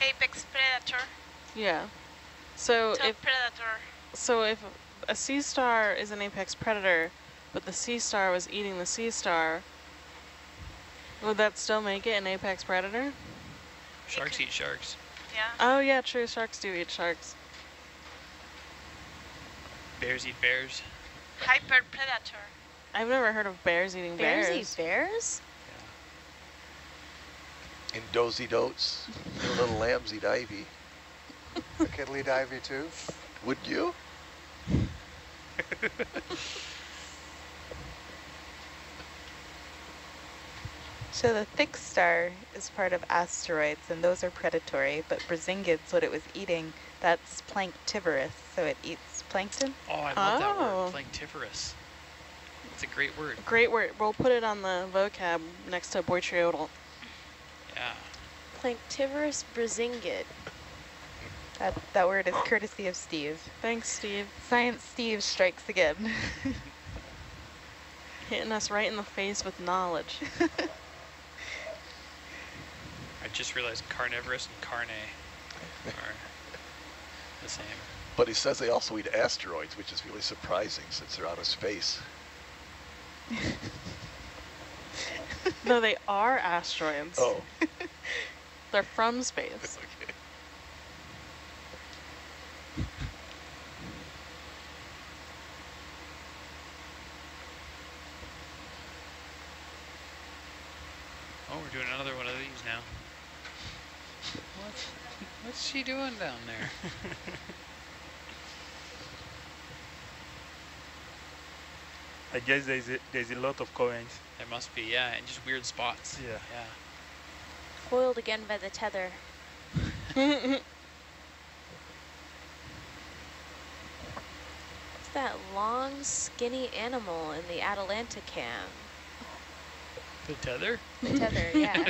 apex predator, Yeah. So top if predator. so if a sea star is an apex predator, but the sea star was eating the sea star, would that still make it an apex predator? Sharks eat sharks. Yeah. Oh yeah, true. Sharks do eat sharks. Bears eat bears. Hyper predator. I've never heard of bears eating Bears bears. eat bears? in dozy dotes, the little lambs eat ivy. The kid lead ivy too. Would you? So the thick star is part of asteroids, and those are predatory, but Brisingid's, what it was eating, that's planktivorous, so it eats plankton. Oh, I love that Oh. word, planktivorous. It's a great word. Great word. We'll put it on the vocab next to botryoidal. Yeah. Planktivorous brisingid. That, that word is courtesy of Steve. Thanks, Steve. Science Steve strikes again. Hitting us right in the face with knowledge. I just realized carnivorous and carne are the same. But he says they also eat asteroids, which is really surprising since they're out of space. no, they are asteroids. Oh, They're from space. okay. Oh, we're doing another one of these now. What's, what's she doing down there? I guess there's a, there's a lot of current. There must be, yeah, and just weird spots. Yeah. Yeah. Foiled again by the tether. It's that long, skinny animal in the Atalanta cam. The tether? The tether, yeah.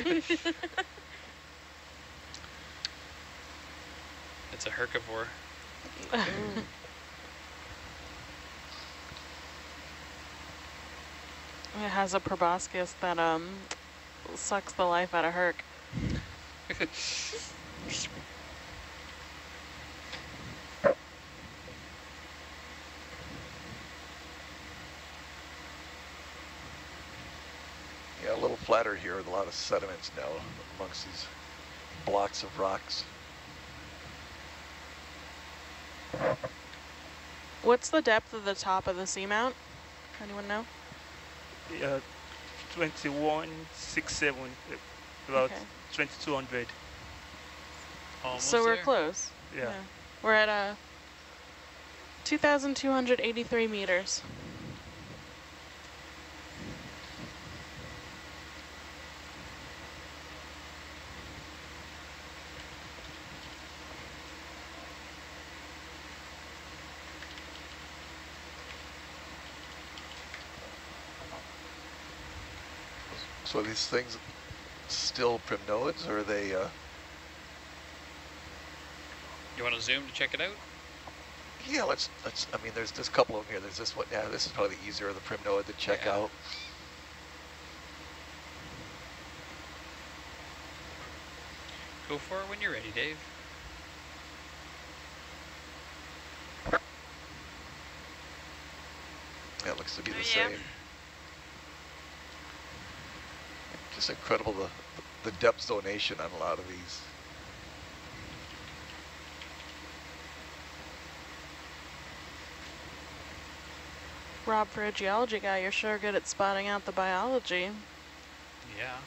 It's a herbivore. Mm. It has a proboscis that um sucks the life out of Herc. Yeah, a little flatter here with a lot of sediments now amongst these blocks of rocks. What's the depth of the top of the seamount? Anyone know? Uh, 2167, uh, about Okay. 2200. Almost so we're there. close. Yeah. We're at uh, 2,283 meters. So are these things still primnoids or are they, uh, You want to zoom to check it out? yeah, let's, let's, I mean, there's this couple of them here. There's this one. Yeah, this is probably the easier of the primnoid to check Yeah. out. Go for it when you're ready, Dave. That looks to be the Oh, yeah. same. Just incredible the, the depth zonation on a lot of these. Rob, for a geology guy, you're sure good at spotting out the biology. Yeah.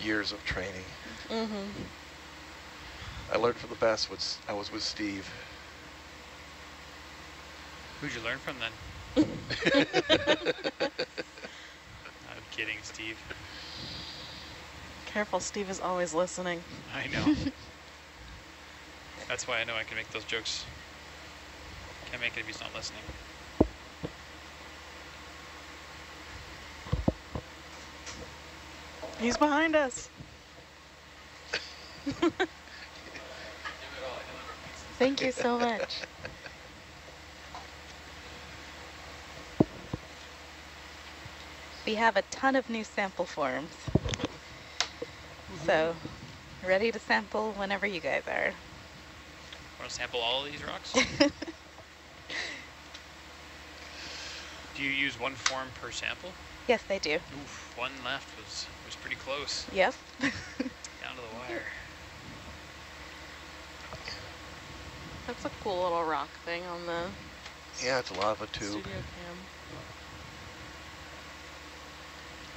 Years of training. Mm-hmm. I learned from the best was I was with Steve. Who'd you learn from then? I'm kidding, Steve. Careful, Steve is always listening. I know. That's why I know I can make those jokes. Can't make it if he's not listening. He's behind us. Thank you so much. We have a ton of new sample forms. So, ready to sample whenever you guys are. Want to sample all of these rocks? Do you use one form per sample? yes, they do. Oof, one left was was pretty close, Yep. down to the wire. That's a cool little rock thing on the Yeah, it's a lava studio cam.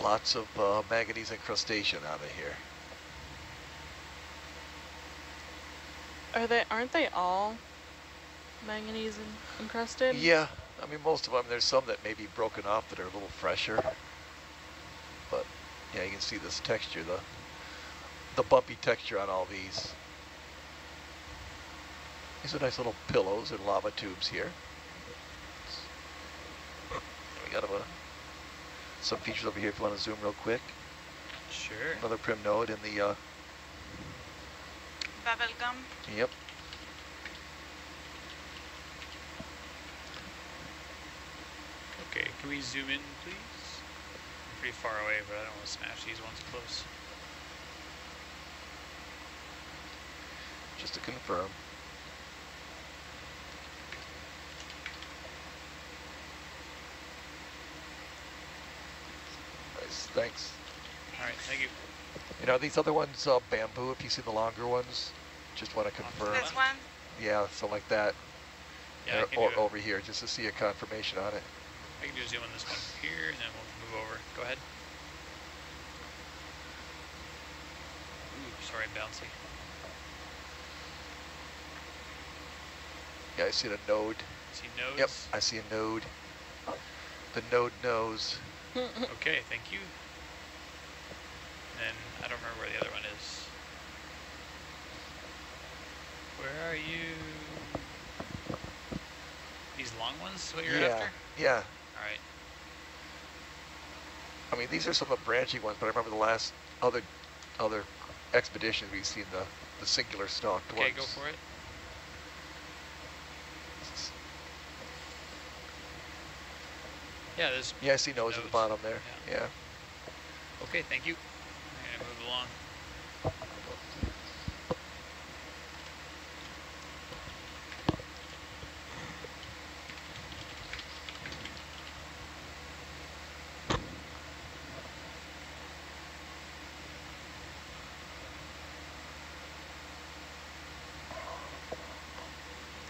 Lots of uh, manganese incrustation out of here. Are they? Aren't they all manganese en- encrusted? Yeah, I mean most of them. There's some that may be broken off that are a little fresher. But yeah, you can see this texture, the the bumpy texture on all these. These are nice little pillows and lava tubes here. We got a, some features over here if you want to zoom real quick. Sure. Another primnoid in the, uh, Bubble gum. yep. Okay, can we zoom in, please? I'm pretty far away, but I don't want to smash these ones close. just to confirm. Nice, thanks. All right, thank you. You know, these other ones, uh, bamboo, if you see the longer ones, just want to confirm. This one. Yeah, something like that. Yeah, or or over here, just to see a confirmation on it. I can do a zoom on this one here, and then we'll move over. Go ahead. Ooh, sorry, bouncy. Yeah, I see the node. See nodes? Yep, I see a node. The node knows. Okay, thank you. And I don't remember where the other one is. Where are you? These long ones, what you're Yeah. after? Yeah, All right. I mean, these are some of the branching ones, but I remember the last other other expeditions we've seen the, the singular stalked Okay, ones. go for it. Yeah, there's. Yeah, I see nose at the bottom there. yeah. Yeah. Okay, thank you. I'm gonna move along.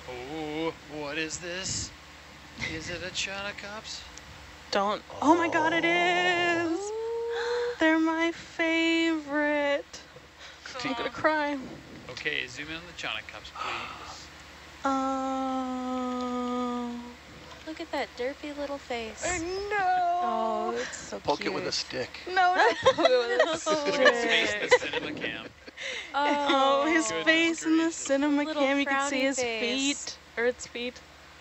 Oh, what is this? Is it a Chaunacops? Don't. Oh my god, it is! They're my favorite. I'm gonna cry. Okay, zoom in on the Chaunacops, please. Oh. Look at that derpy little face. I know. Oh, it's so Poke cute. it with a stick. No, don't poke it with a Look at his face in stick. the cinema cam. Oh. oh, his Goodness face in the cinema cam. You can see his face. feet, or its feet.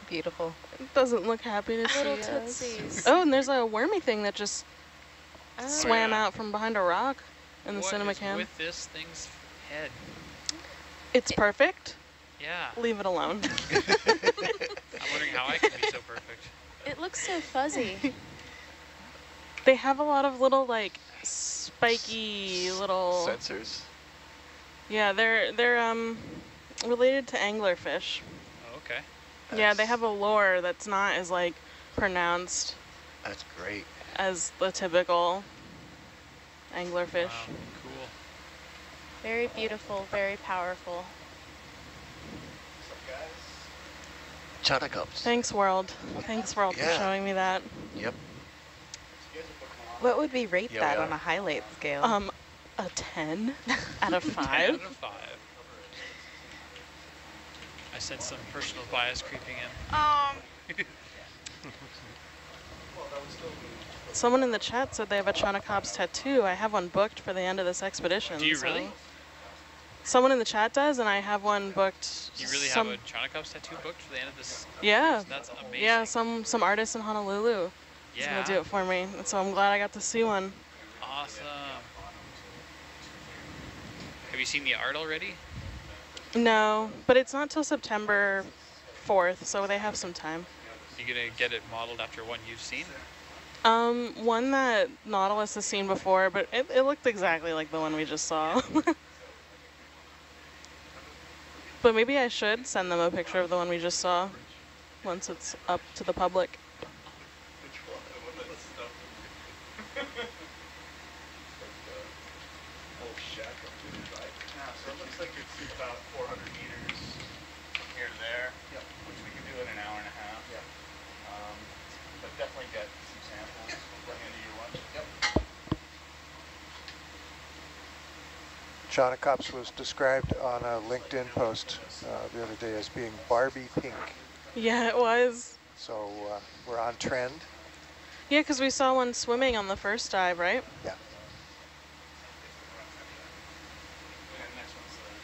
Beautiful. It doesn't look happy to Little see us. tootsies. Oh, and there's a wormy thing that just Oh. swam yeah. out from behind a rock in the What cinema is cam. with this thing's head? It's perfect. Yeah. Leave it alone. I'm wondering how I can be so perfect. It looks so fuzzy. they have a lot of little like spiky little. Sensors. Yeah, they're they're um related to anglerfish. Oh, okay. Yeah, they have a lore that's not as like pronounced That's great. as the typical anglerfish. Wow, cool. very beautiful, very powerful. Chaunacops. Thanks, world. Thanks, world, for showing me that. Yep. What would we rate Yeah, that we on a highlight scale? Um, a 10 out of 10 out of 5. I sense some personal bias creeping in. Um, Someone in the chat said they have a Chaunacops tattoo. I have one booked for the end of this expedition. Do you so- really? Someone in the chat does, and I have one booked. You really some, have a Chaunacops tattoo booked for the end of this? Yeah. That's amazing. Yeah, some some artist in Honolulu is Yeah. gonna do it for me, and so I'm glad I got to see one. Awesome. Have you seen the art already? No, but it's not till September 4th, so they have some time. You gonna get it modeled after one you've seen? Um, one that Nautilus has seen before, but it, it looked exactly like the one we just saw. but maybe I should send them a picture of the one we just saw once it's up to the public. Yeah, so it looks like it's about 400 meters from here to there, which we can do in an hour and a half. Um, but definitely get some samples. We'll bring into your lunch. Chaunacops was described on a LinkedIn post uh, the other day as being Barbie pink. Yeah, it was. So uh, we're on trend. Yeah, because we saw one swimming on the first dive, right? Yeah. And then next one's the.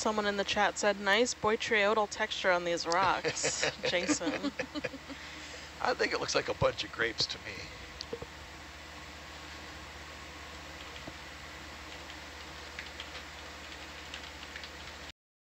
Someone in the chat said, nice botryoidal texture on these rocks, Jason. I think it looks like a bunch of grapes to me.